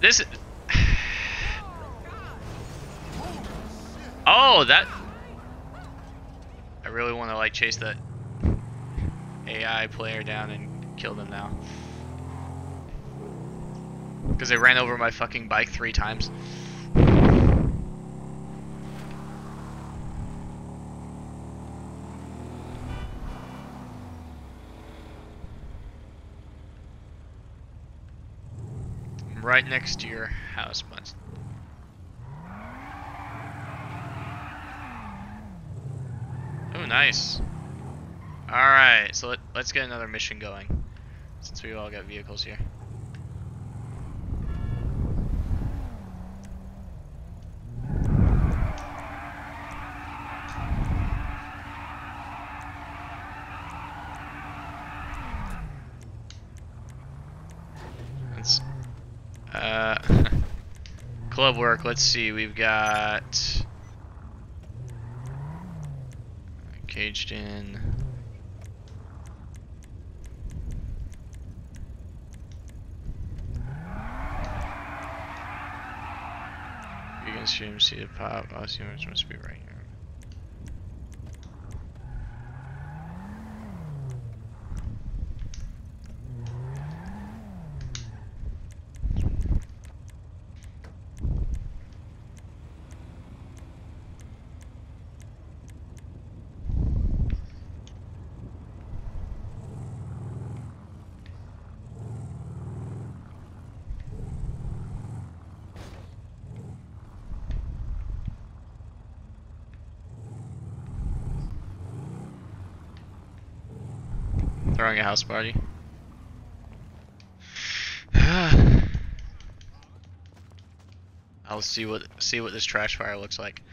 A: This is... [sighs] Oh, that... I really want to, like, chase that AI player down and kill them now. Because they ran over my fucking bike three times. I'm right next to your house, but Oh, nice. Alright, so let, let's get another mission going. Since we all got vehicles here. Let's, uh, club work, let's see, we've got caged in. You can stream seated pop. Oh, humans must be right here. Throwing a house party. [sighs] I'll see what see what this trash fire looks like.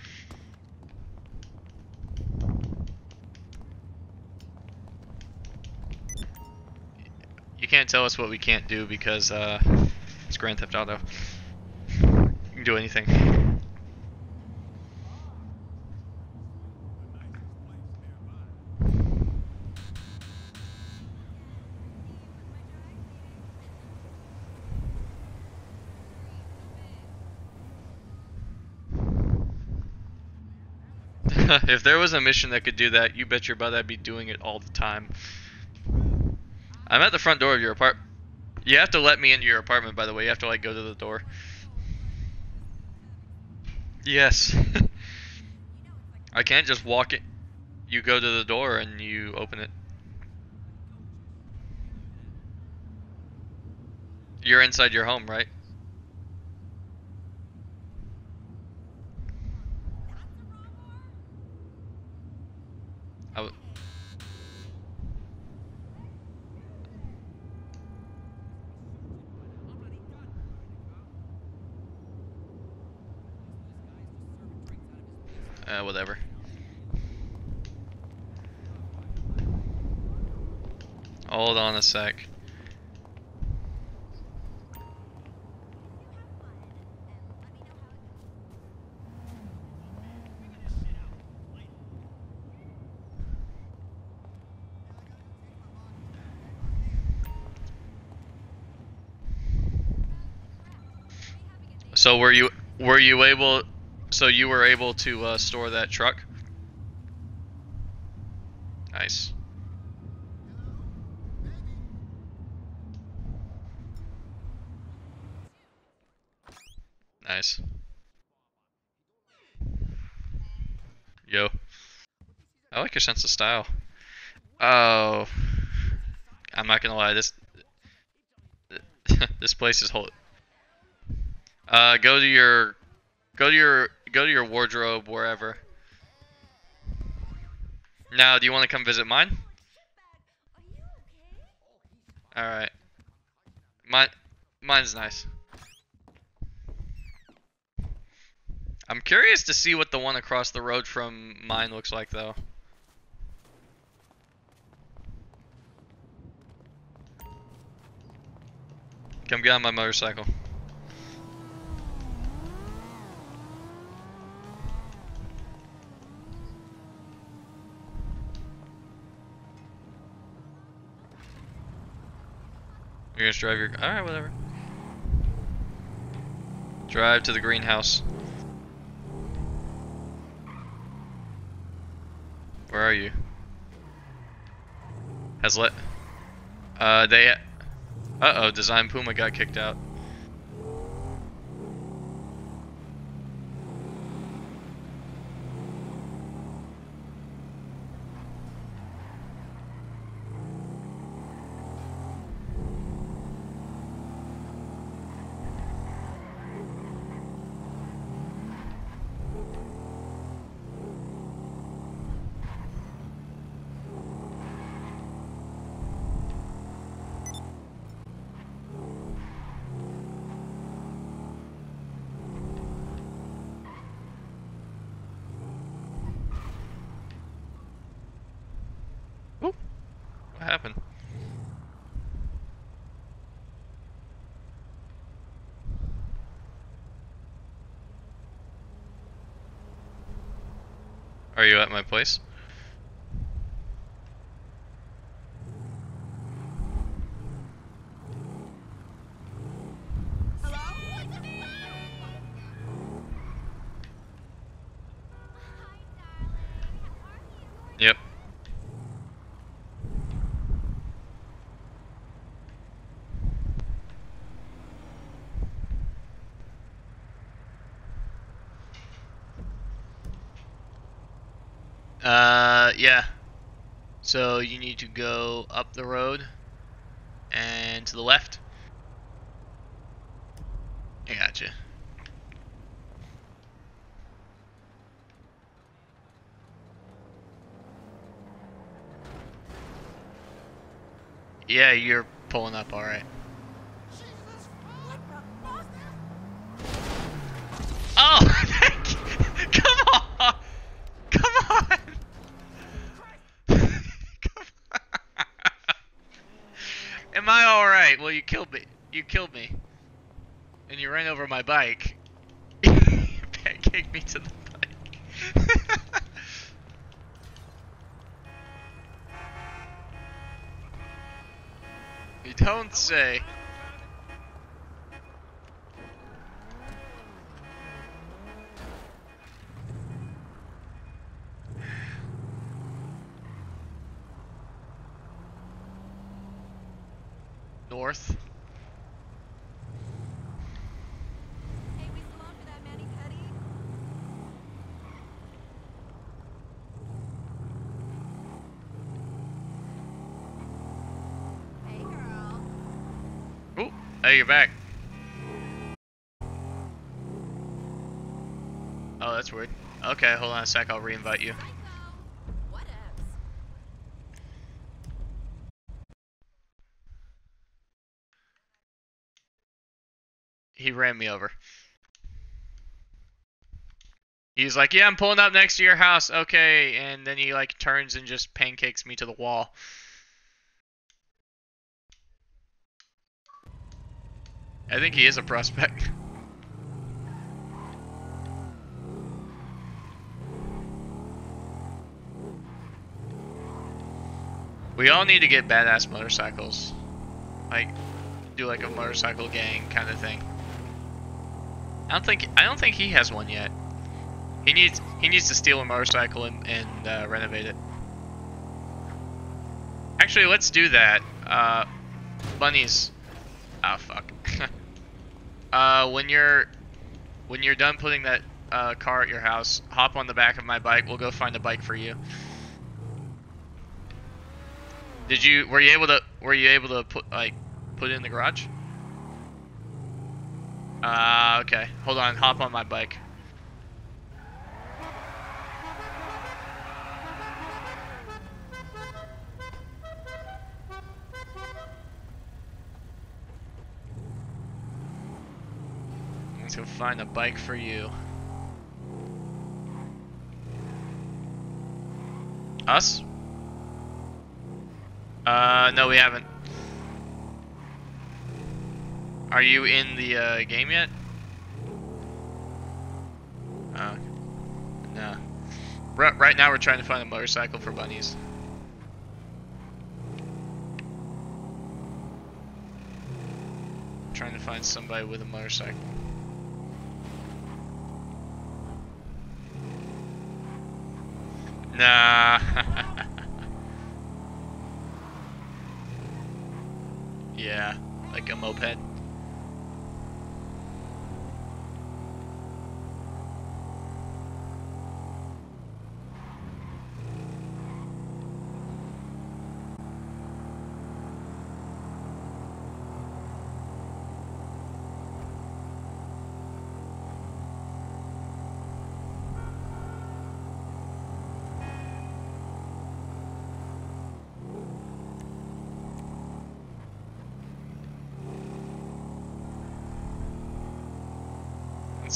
A: You can't tell us what we can't do because uh, it's Grand Theft Auto. You can do anything. [laughs] if there was a mission that could do that, you bet your butt I'd be doing it all the time. I'm at the front door of your apartment. You have to let me into your apartment, by the way. You have to like go to the door. Yes. [laughs] I can't just walk it. You go to the door and you open it. You're inside your home, right? a sec.
B: So were you were you able so you were able to uh, store that truck? Nice. Your sense of style. Oh. I'm not gonna lie, this [laughs] this place is whole uh go to your go to your go to your wardrobe wherever. Now do you wanna come visit mine? Alright. Mine mine's nice. I'm curious to see what the one across the road from mine looks like though. Come get on my motorcycle. You're gonna drive your. Alright, whatever. Drive to the greenhouse. Where are you? Has let. Uh, they. Uh oh, Design Puma got kicked out. What happened? Are you at my place?
A: Yeah. So you need to go up the road and to the left. I gotcha. Yeah, you're pulling up alright. Oh! Come on! Come on! Come on! Am I alright? Well, you killed me. You killed me. And you ran over my bike. [laughs] Pancake me to the bike. [laughs] you don't say. North.
K: Hey, we still on for that Manny Petty? Hey, girl.
A: You're back. Oh, that's weird. Okay, hold on a sec. I'll re-invite you. He ran me over. He's like, "Yeah, I'm pulling up next to your house." Okay, and then he like turns and just pancakes me to the wall. I think he is a prospect. [laughs] We all need to get badass motorcycles. Like, do like a motorcycle gang kind of thing. I don't think I don't think he has one yet. He needs he needs to steal a motorcycle and, and uh, renovate it. Actually, let's do that. Uh, bunnies. Oh fuck. Uh, when you're when you're done putting that uh, car at your house, hop on the back of my bike. We'll go find a bike for you. Did you were you able to were you able to put like put it in the garage? Uh, okay. Hold on. Hop on my bike. Let's go find a bike for you. Us? Uh, no, we haven't. Are you in the uh, game yet? Uh, no. Right, right now we're trying to find a motorcycle for bunnies. Trying to find somebody with a motorcycle. [laughs] Nah. yeah, like a moped.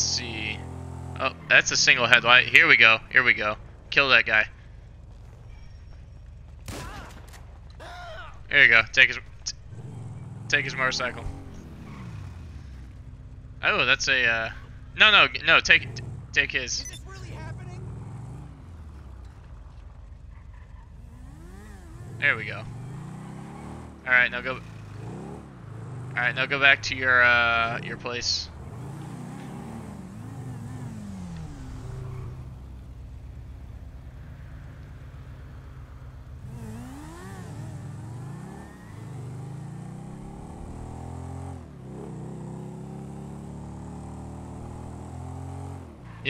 A: See. Oh, that's a single headlight. Here we go. Here we go. Kill that guy. There you go. Take his take his motorcycle. Oh, that's a uh No, no, no, take take his.
C: Really?
A: There we go. All right, now go All right, now go back to your uh your place.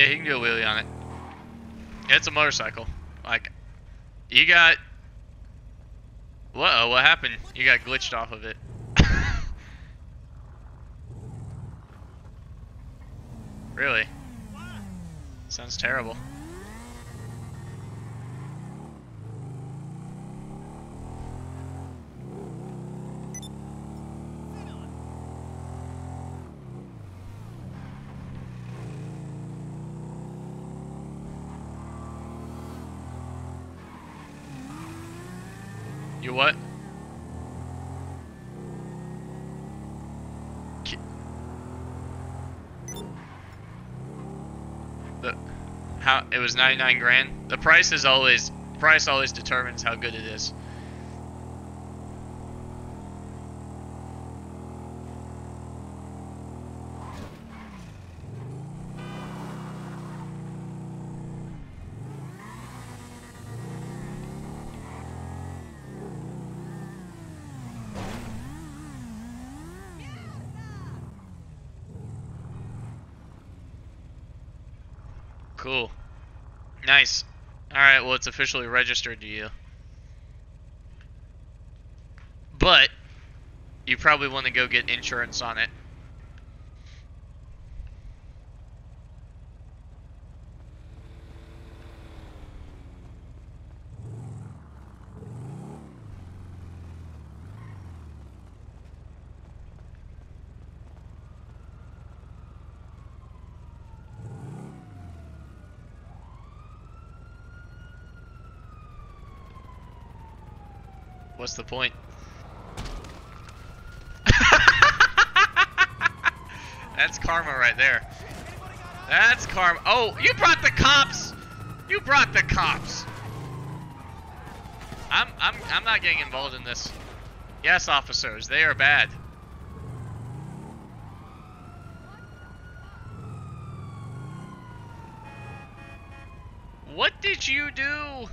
A: Yeah, he can do a wheelie on it. It's a motorcycle. Like, you got. Whoa, what happened? You got glitched off of it. [laughs] really? Sounds terrible. You what? Ki- The how it was 99 grand. The price is always price always determines how good it is. Cool. Nice. Alright, well, it's officially registered to you. But, you probably want to go get insurance on it. What's the point? [laughs] That's karma right there. That's karma. Oh, you brought the cops. You brought the cops. I'm I'm I'm not getting involved in this. Yes, officers, they are bad. What did you do?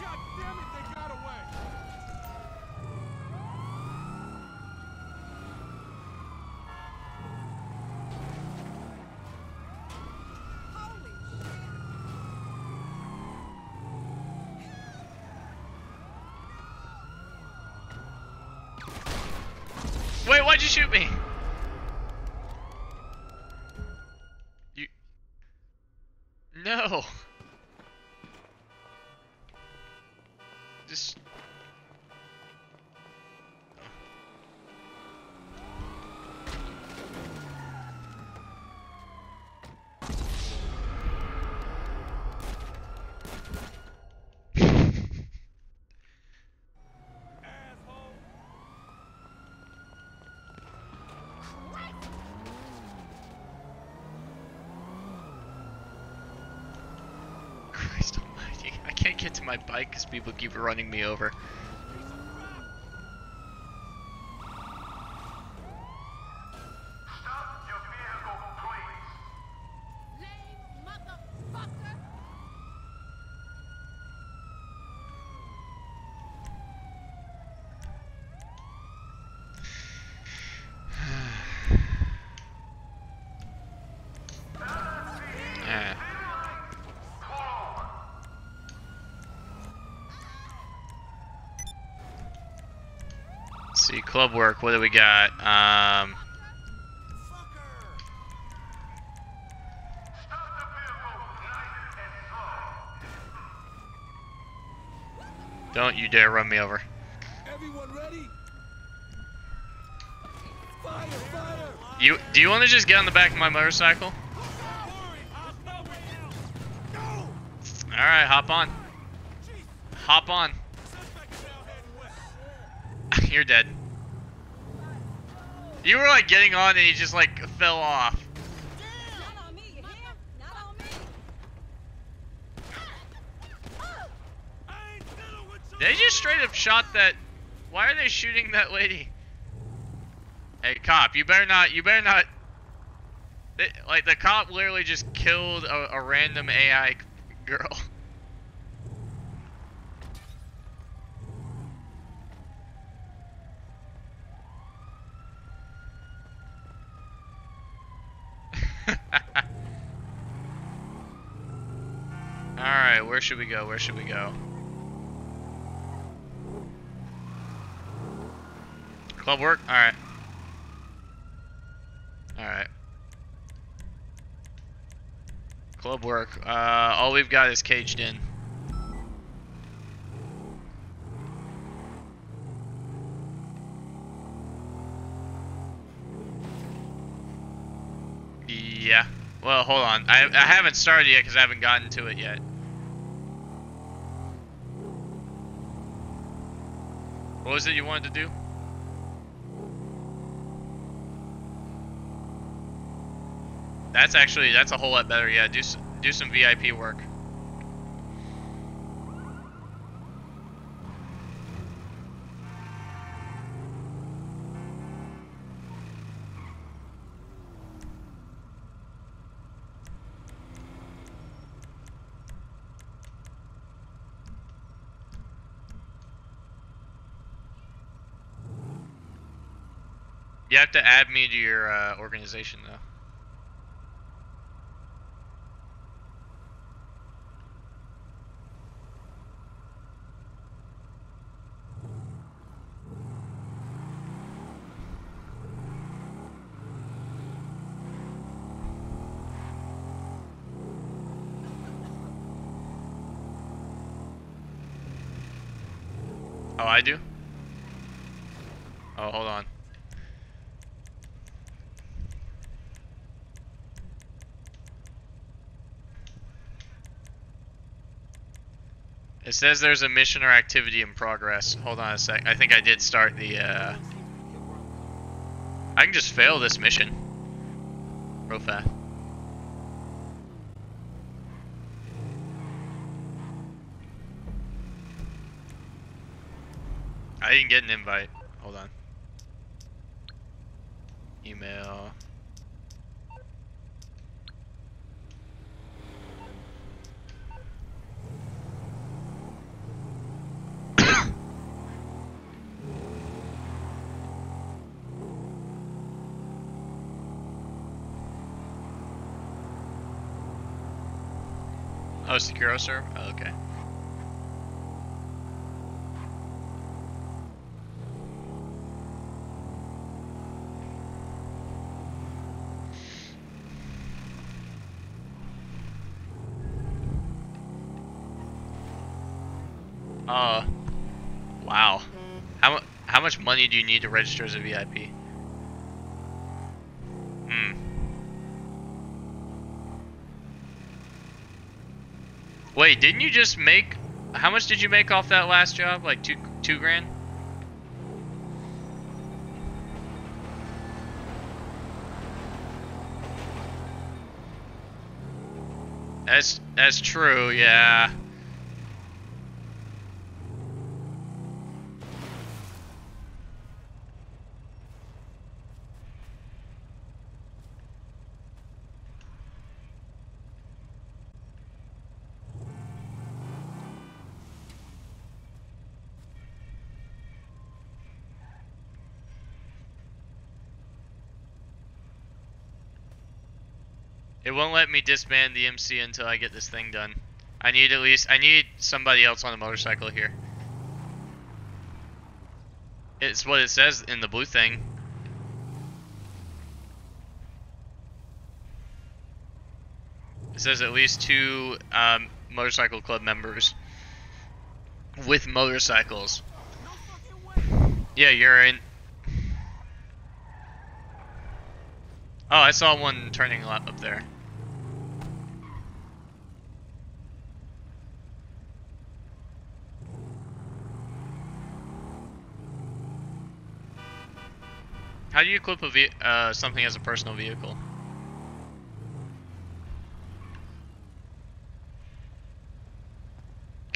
C: God damn it, they got away!
B: Holy shit!
A: Wait, why'd you shoot me? You. No. Just. Christ almighty. I can't get to my bike because people keep running me over.
B: Lame motherfucker!
A: Ah. Let's see, club work, what do we got? Um, don't you dare run me over.
C: Everyone ready? Fire, fire!
A: You do you want to just get on the back of my motorcycle? All right, hop on. Hop on. [laughs] You're dead. You were like getting on and he just like fell off. They just straight up shot that. Why are they shooting that lady? Hey, cop, you better not. You better not. They, like the cop literally just killed a, a random AI [laughs] girl. Alright, where should we go? Where should we go? Club work? Alright. Alright. Club work. Uh, all we've got is caged in. Yeah. Well, hold on. I, I haven't started yet because I haven't gotten to it yet. What was it you wanted to do? That's actually that's a whole lot better. Yeah, do do some VIP work. You have to add me to your uh, organization though. Oh, I do? Oh, hold on. It says there's a mission or activity in progress. Hold on a sec. I think I did start the, uh... I can just fail this mission. Real fast. I didn't get an invite. Hold on. Email. Oh, Securo server? Oh, okay. Uh, wow. How, how much money do you need to register as a VIP? Hmm. Didn't you just make? How much did you make off that last job? Like two two grand? That's that's true, yeah. It won't let me disband the MC until I get this thing done. I need at least I need somebody else on the motorcycle here. It's what it says in the blue thing. It says at least two um, motorcycle club members with motorcycles. Yeah, you're in. Oh, I saw one turning up there. How do you equip a uh, something as a personal vehicle?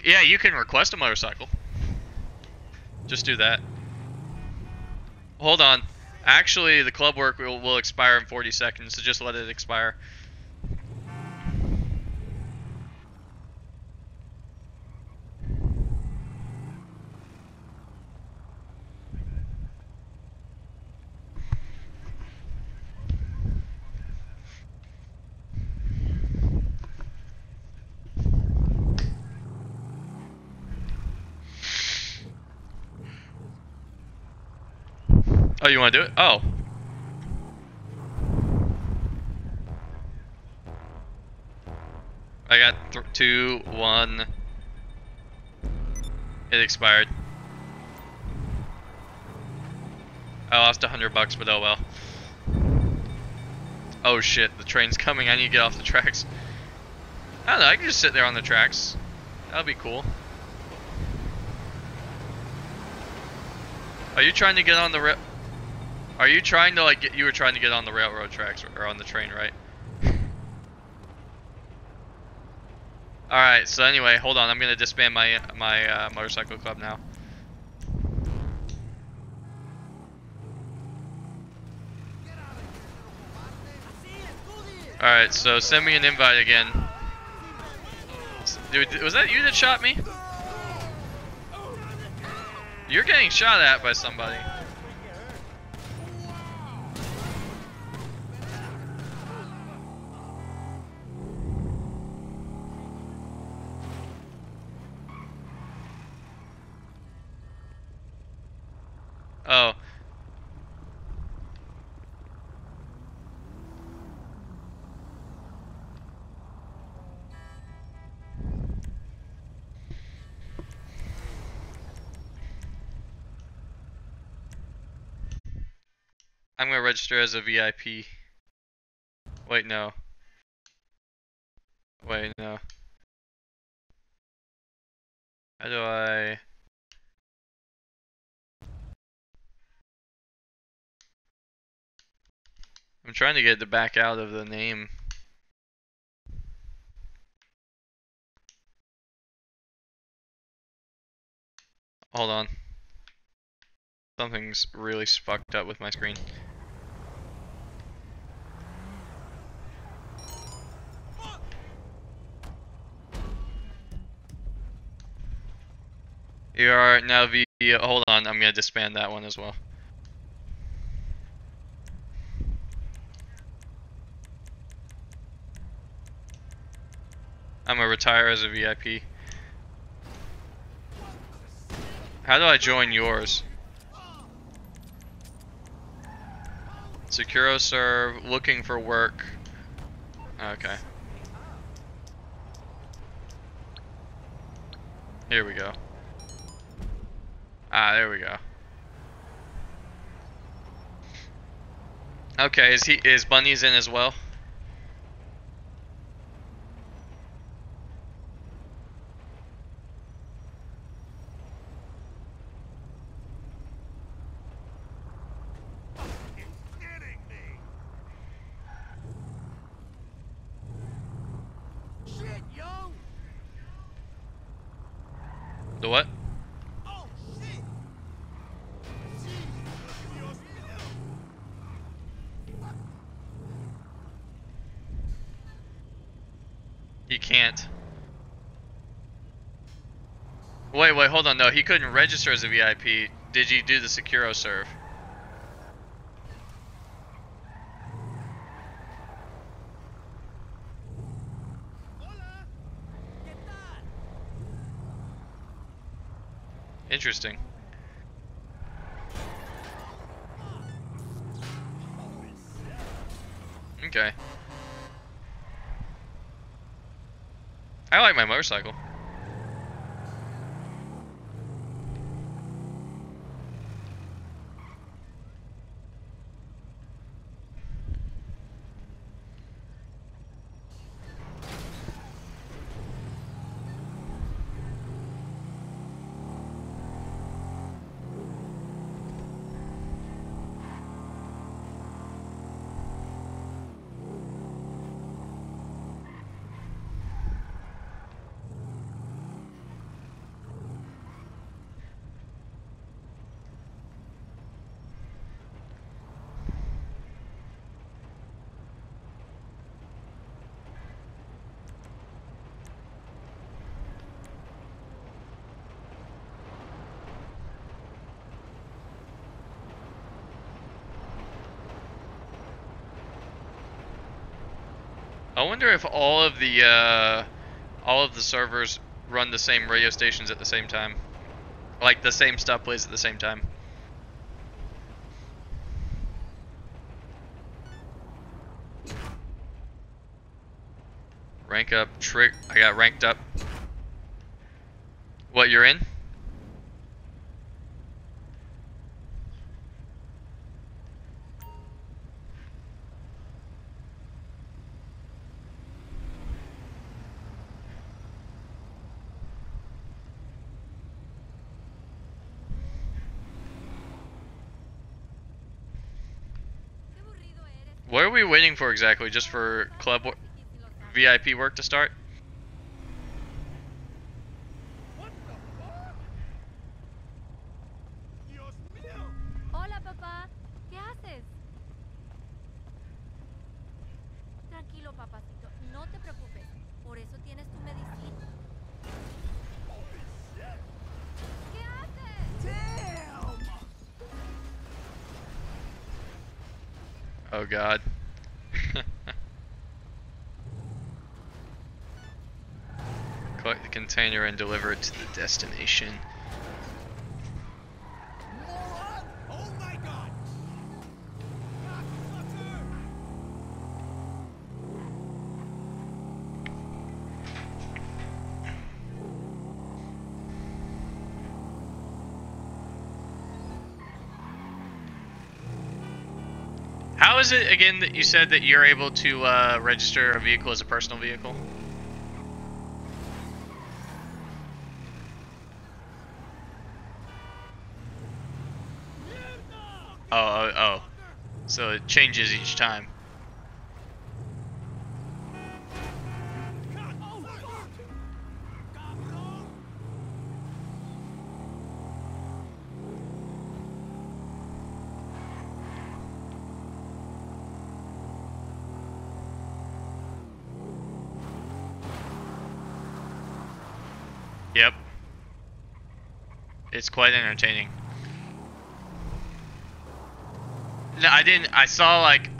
A: Yeah, you can request a motorcycle. Just do that. Hold on. Actually, the club work will, will expire in 40 seconds, so just let it expire. Oh, you want to do it? Oh. I got two, one. It expired. I lost a hundred bucks, but oh well. Oh shit, the train's coming. I need to get off the tracks. I don't know. I can just sit there on the tracks. That'll be cool. Are you trying to get on the rail? Are you trying to like get? You were trying to get on the railroad tracks or on the train, right? [laughs] All right. So anyway, hold on. I'm gonna disband my my uh, motorcycle club now. All right. So send me an invite again. Dude, was that you that shot me? You're getting shot at by somebody. Oh. I'm gonna register as a VIP. Wait, no. Wait, no. How do I... I'm trying to get to back out of the name. Hold on. Something's really fucked up with my screen. You are now via. Hold on, I'm gonna disband that one as well. I'm gonna retire as a VIP. How do I join yours? SecuroServ, looking for work. Okay. Here we go. Ah, there we go. Okay, is he is Bunny's in as well?
H: Shit, yo!
A: The what?
H: Oh, shit! Dios mío!
A: He can't. Wait, wait, hold on. No, he couldn't register as a VIP. Did you do the
H: SecuroServ?
A: Interesting. Okay. I like my motorcycle. I wonder if all of the uh, all of the servers run the same radio stations at the same time, like the same stuff plays at the same time. Rank up, trick. I got ranked up. What you're in?
B: Qué aburrido eres.
A: What are we waiting for exactly? Just for club wo-
B: Y si lo sabes.
A: VIP work to start?
H: What the
A: container and deliver it to the destination. How is it again that you said that you're able to uh, register a vehicle as a personal vehicle? So it changes each time. Yep. It's quite entertaining. I didn't. I saw like,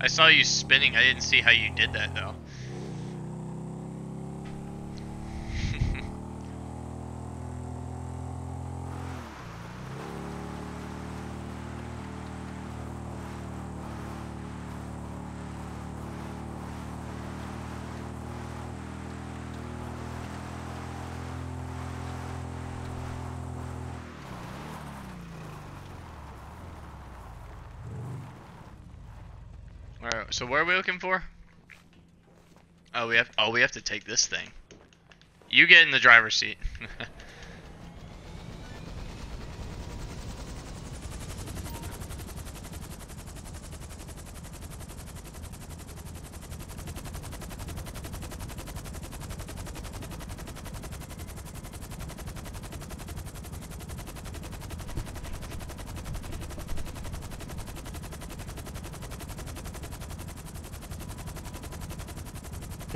A: I saw you spinning. I didn't see how you did that though. Alright, so where are we looking for? Oh, we have. Oh, we have to take this thing. You get in the driver's seat. [laughs]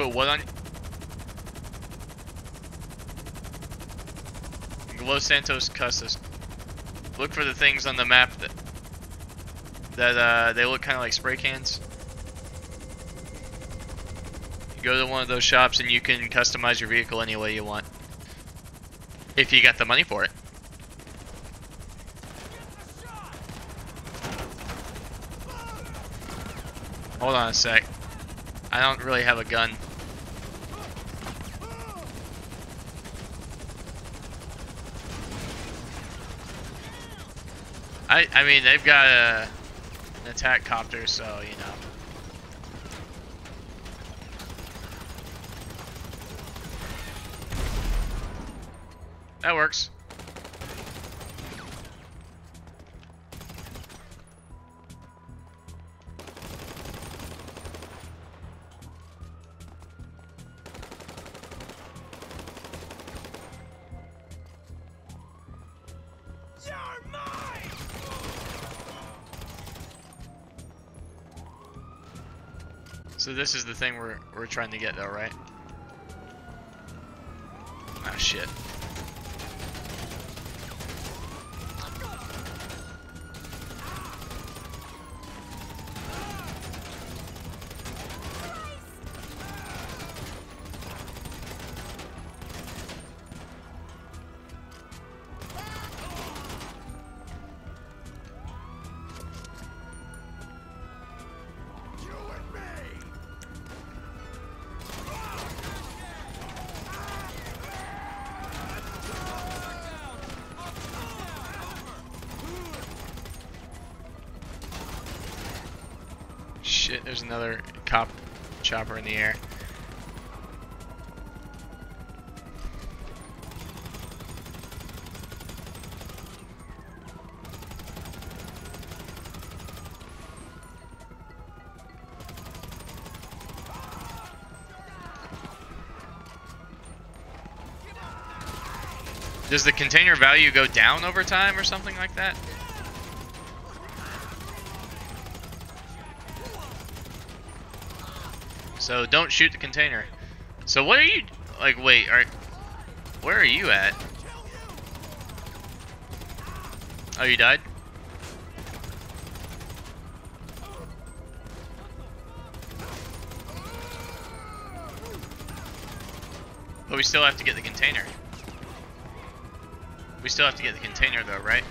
A: Put what on? Los Santos Customs. Look for the things on the map that that uh, they look kind of like spray cans. You go to one of those shops and you can customize your vehicle any way you want. If you got the money for it. Hold on a sec. I don't really have a gun. I I mean they've got a, an attack copter, so you know. So this is the thing we're we're trying to get though, right? Ah shit. Another cop chopper in the air. Does the container value go down over time or something like that? So don't shoot the container. So what are you like? Wait, are where are you at? Oh, you died. But we still have to get the container. We still have to get the container though, right?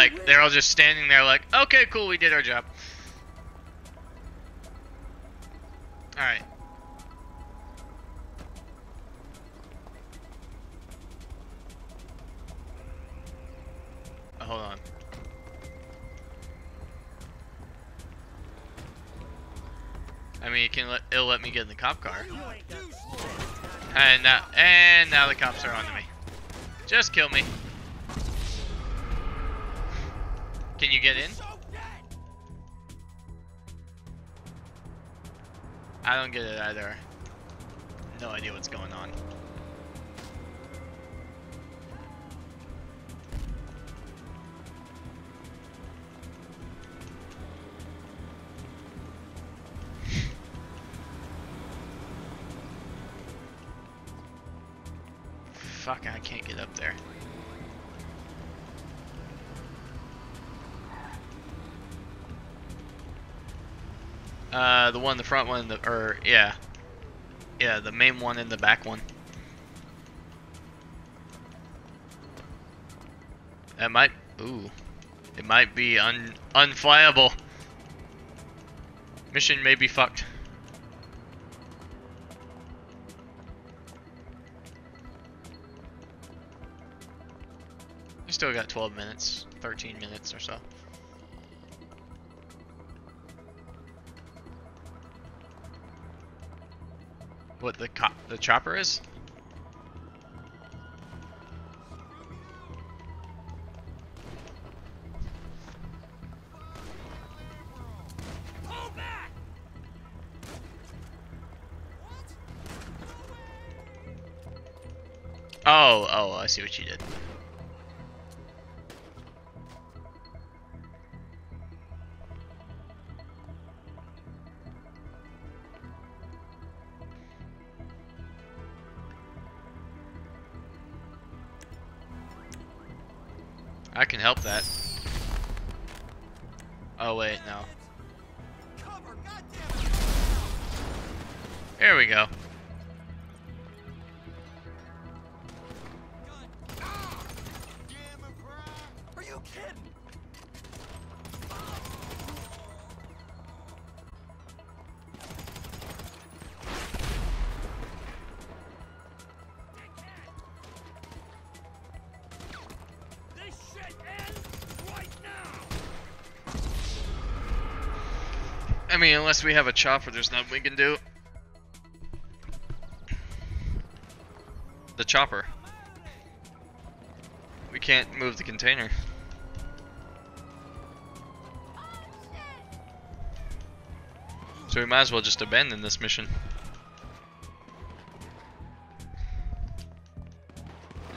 A: Like they're all just standing there like, okay, cool, we did our job. Alright. Hold on. I mean, it can let, it'll let me get in the cop car. And now, and now the cops are on to me. Just kill me. Can you get in? I don't get it either. No idea what's going on. [laughs] Fuck, I can't get up there. Uh, the one, the front one, the, or, yeah. Yeah, the main one and the back one. That might, ooh. It might be un, unflyable. Mission may be fucked. We still got 12 minutes, 13 minutes or so. What the the chopper is? Oh, oh, I see what you did. Unless we have a chopper, there's nothing we can do. The chopper. We can't move the container. So we might as well just abandon this mission.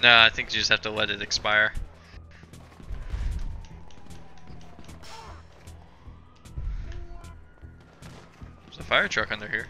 A: No, I think you just have to let it expire. Fire truck under here.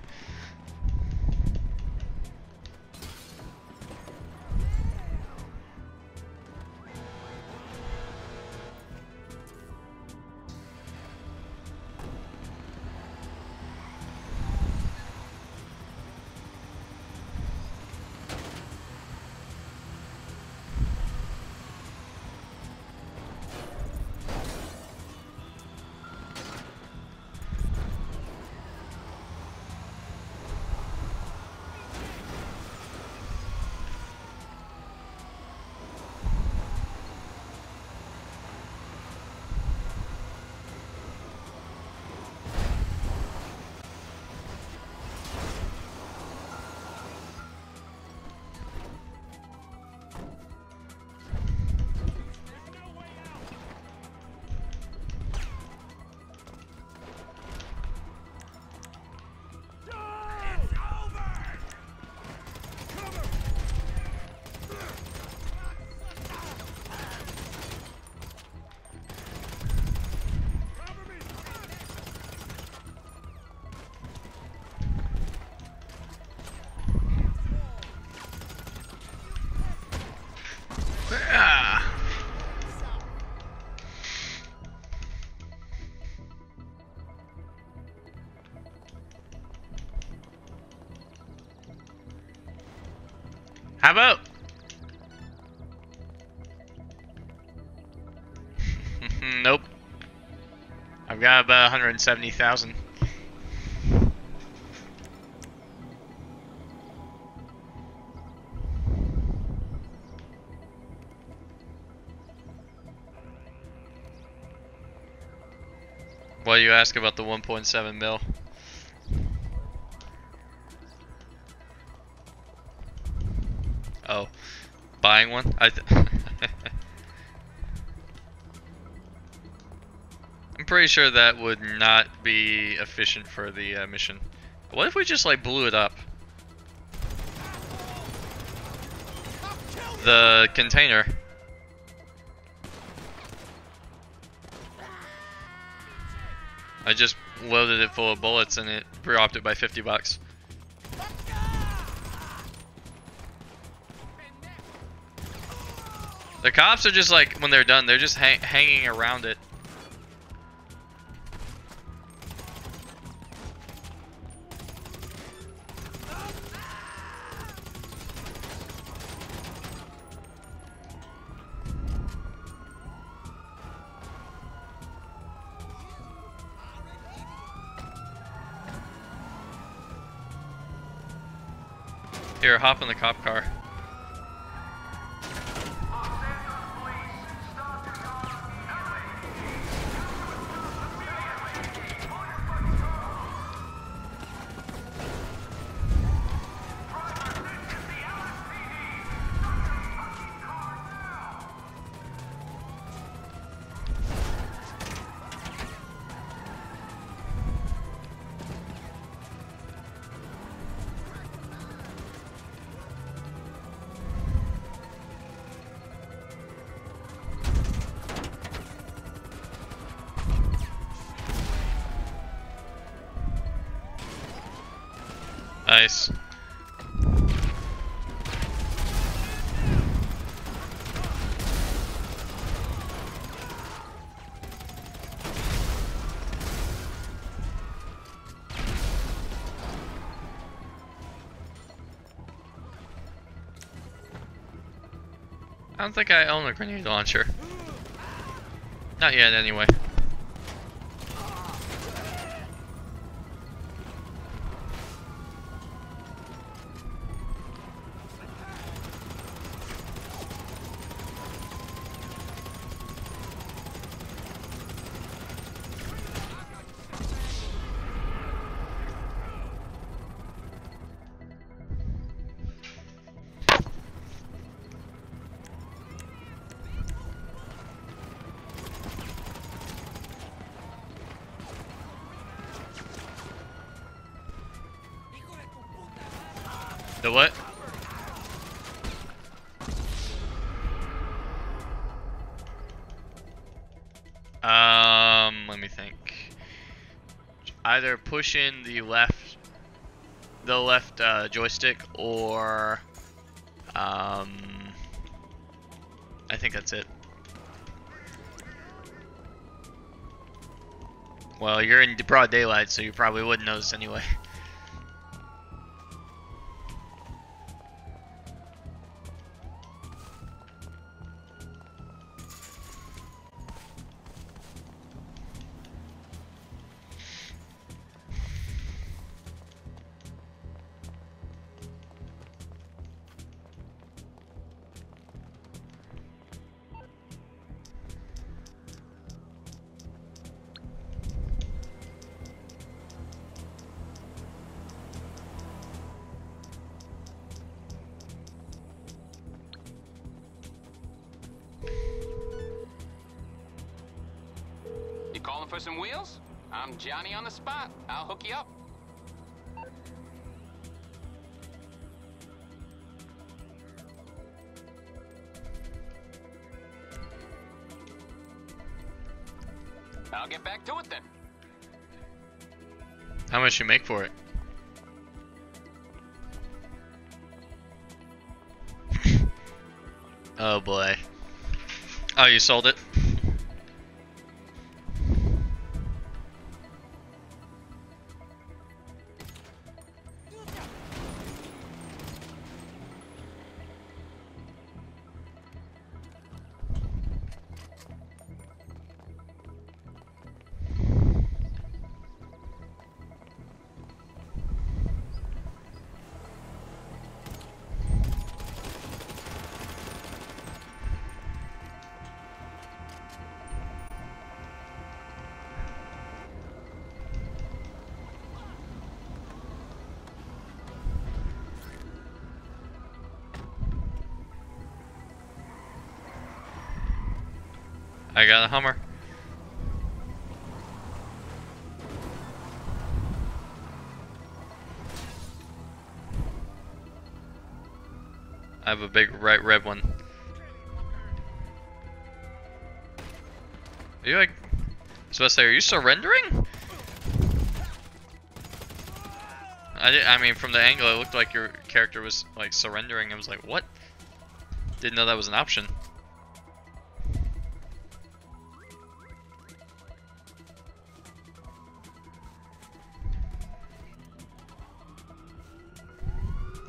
A: Got about uh, 170,000. Well, you ask about the 1.7 mil. Oh, buying one? I. pretty sure that would not be efficient for the uh, mission. What if we just like blew it up? The container. I just loaded it full of bullets and it dropped it by 50 bucks. The cops are just like, when they're done, they're just hang hanging around it. Hop in the cop car. I don't think I own a grenade launcher. Not yet, anyway. Push in the left, the left uh, joystick, or um, I think that's it. Well, you're in broad daylight, so you probably wouldn't notice anyway. [laughs]
M: You
A: make for it? [laughs] oh boy. Oh, you sold it? I got a Hummer. I have a big right red one. Are you like, so I say, are you surrendering? I did, I mean, from the angle, it looked like your character was like surrendering. I was like, what? Didn't know that was an option.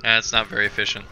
A: That's not very efficient.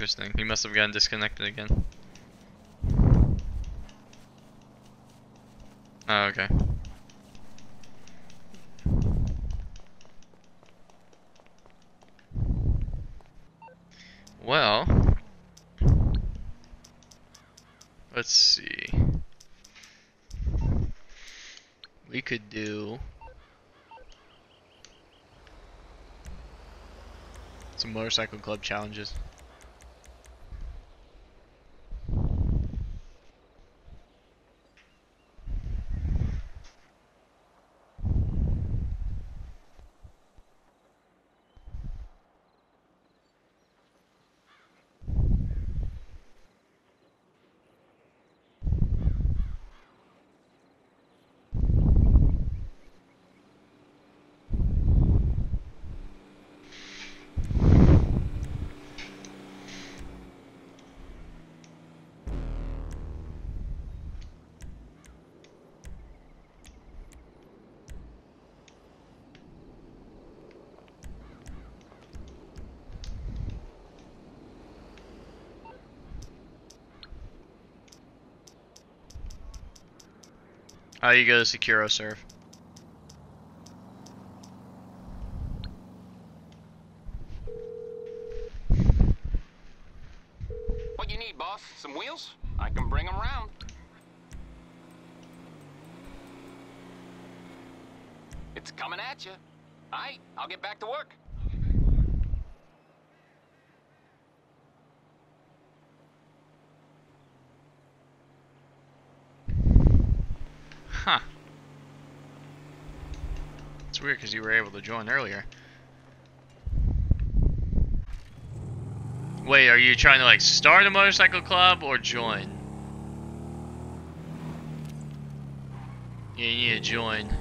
A: Interesting. He must have gotten disconnected again. Oh, okay. Well, let's see. We could do
K: Some motorcycle club challenges. How you go to SecuroServ?
M: What you need, boss? Some wheels? I can bring them round. It's coming at you. All right, I'll get back to work.
A: Huh. It's weird because you were able to join earlier. Wait, are you trying to like start a motorcycle club or join? Yeah, you need to join.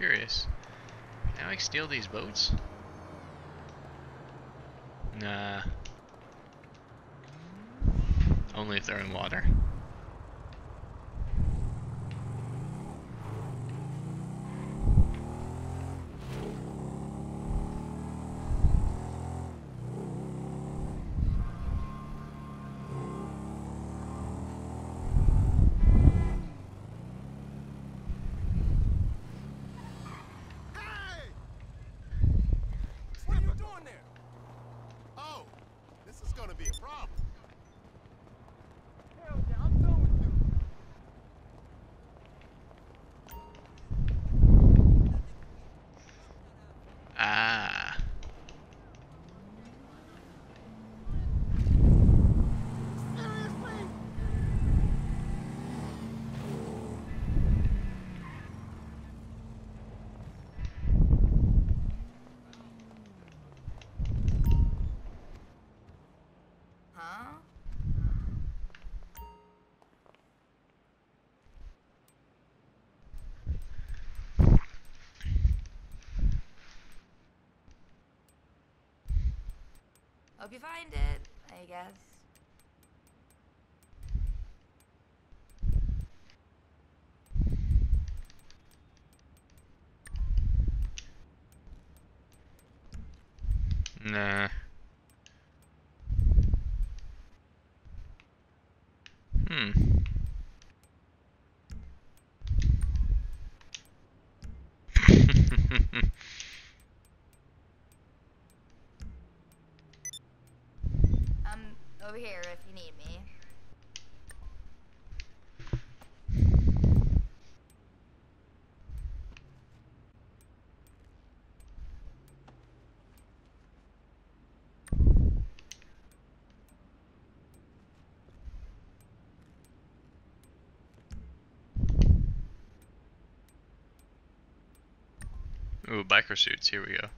A: Curious. Can I like steal these boats? Nah. Only if they're in water.
C: Hey! What are you doing there? Oh, this is gonna be a problem. Hell yeah, I'm done with you.
A: Ah.
C: Seriously?
N: Huh? Hope you find it, I guess.
A: Nah. Hmm.
N: I'm over here if you need me.
A: Ooh, biker suits. Here we go.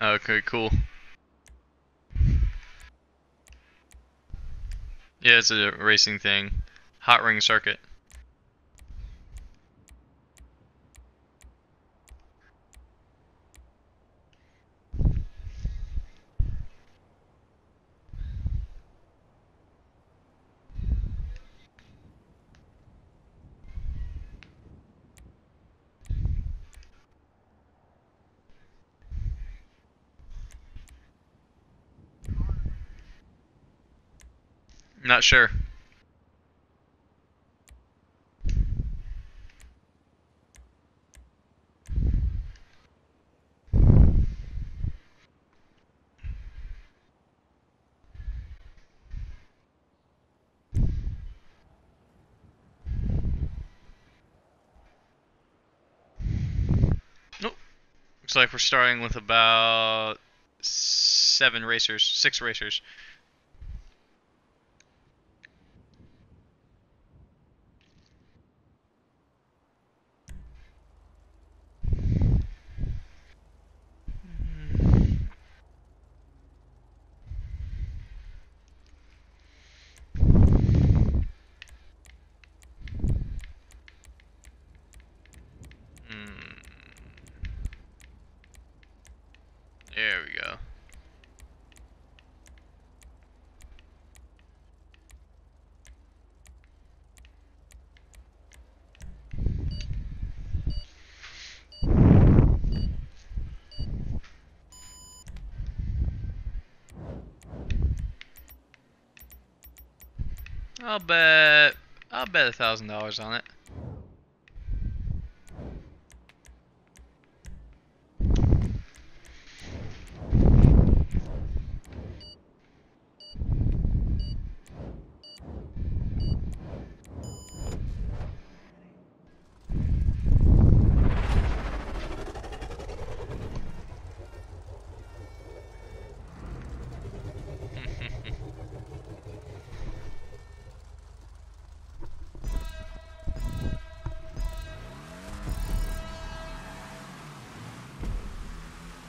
A: Okay, cool. Yeah, it's a racing thing. Hotring Circuit. Not sure. Looks like we're starting with about seven racers, six racers. Hmm. There we go. I'll bet I'll bet a thousand dollars on it.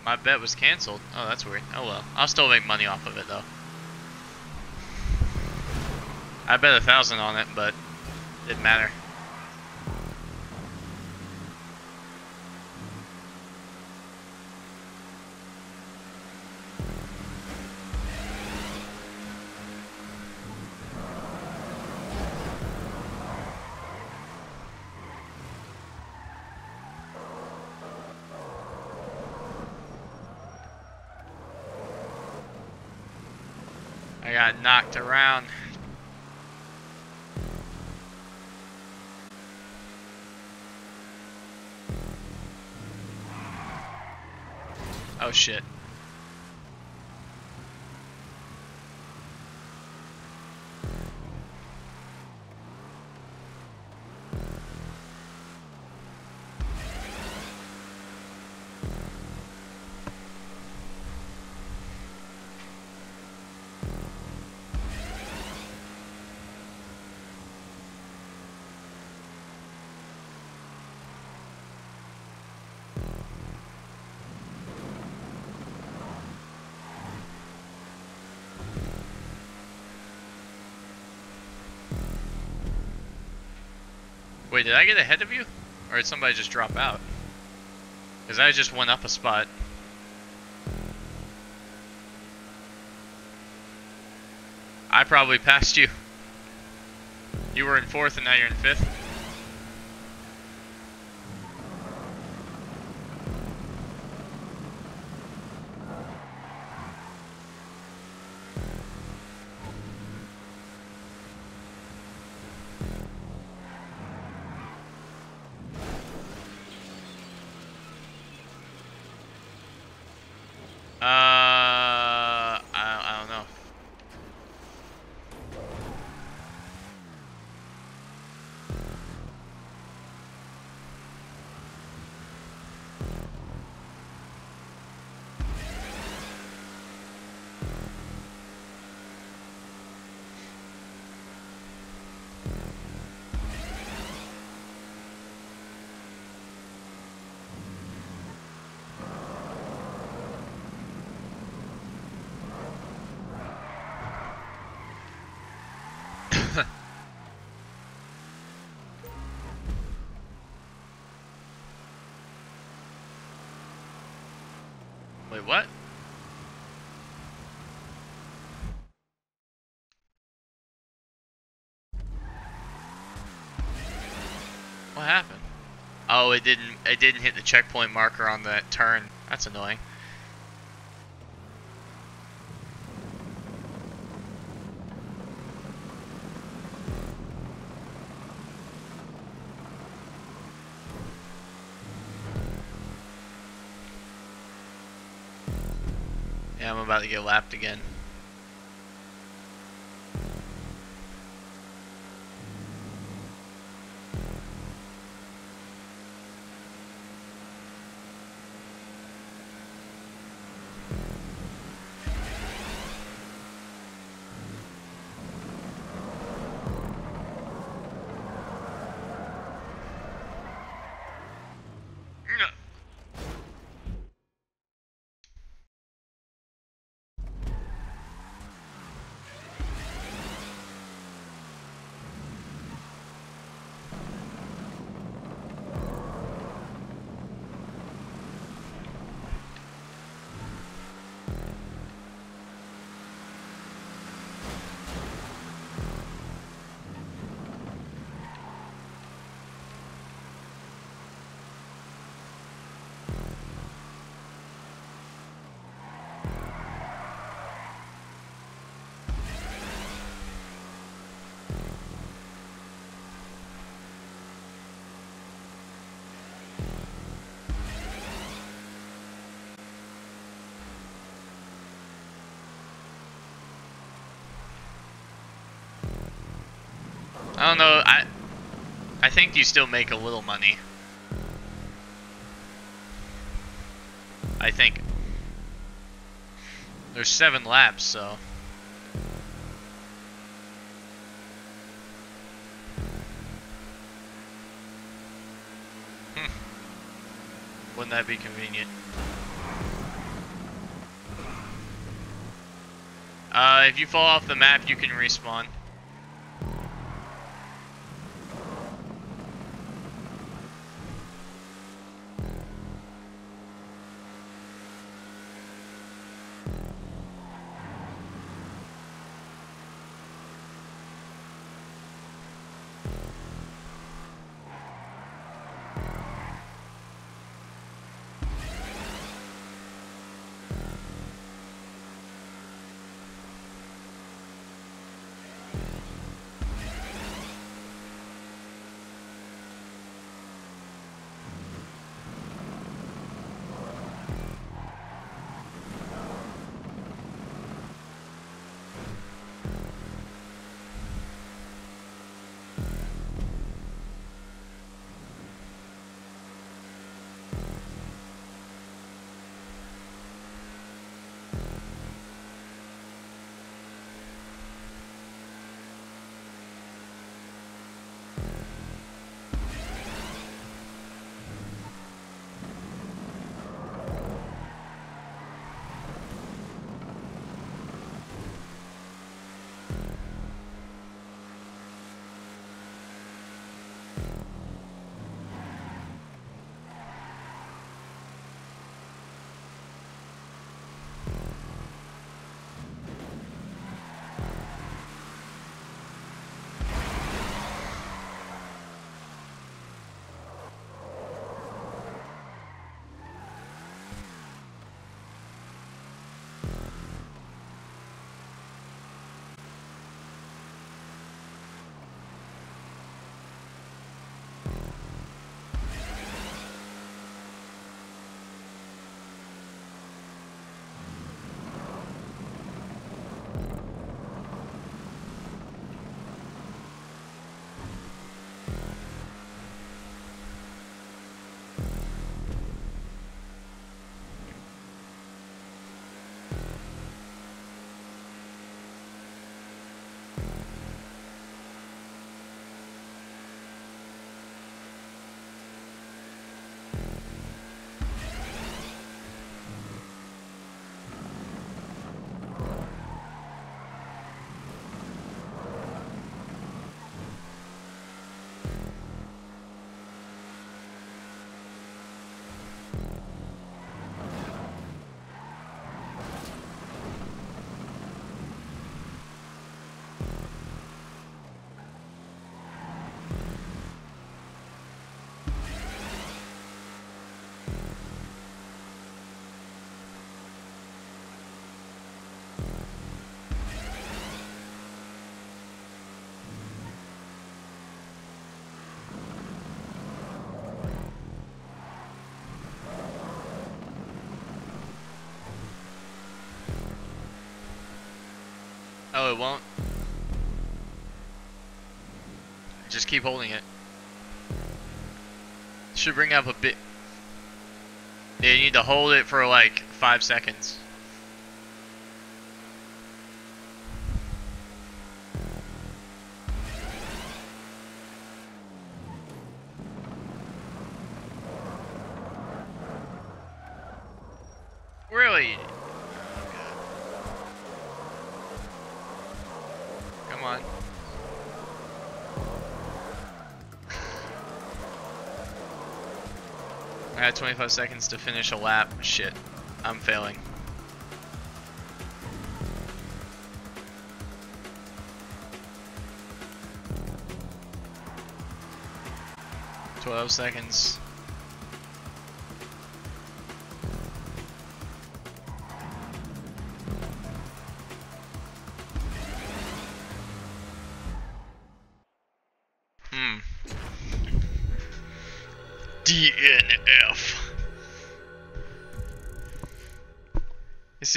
A: My bet was canceled. Oh, that's weird. Oh well. I'll still make money off of it though. I bet a thousand on it, but it didn't matter. Knocked around. Oh shit. Wait, did I get ahead of you? Or did somebody just drop out? Because I just went up a spot. I probably passed you. You were in fourth and now you're in fifth. Oh, it didn't. It didn't hit the checkpoint marker on that turn. That's annoying. Yeah, I'm about to get lapped again. Don't know. I I think you still make a little money. I think. There's seven laps, so. Hmm. Wouldn't that be convenient? Uh, if you fall off the map, you can respawn. Won't. Just keep holding it. Should bring up a bit. Yeah, you need to hold it for like five seconds. 25 seconds to finish a lap. Shit. I'm failing. Twelve seconds.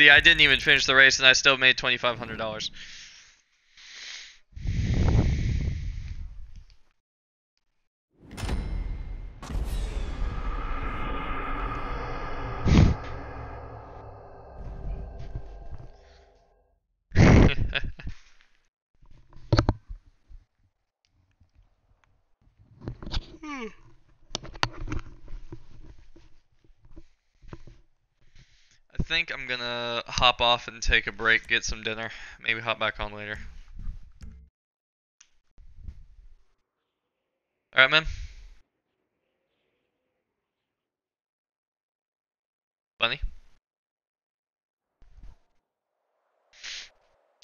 A: See, I didn't even finish the race and I still made $2,500. I think I'm gonna hop off and take a break, get some dinner, maybe hop back on later. Alright, man. Bunny?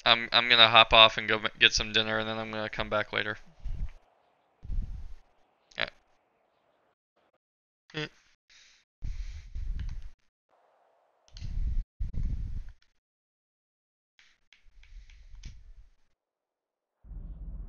A: I'm I'm gonna hop off and go get some dinner and then I'm gonna come back later.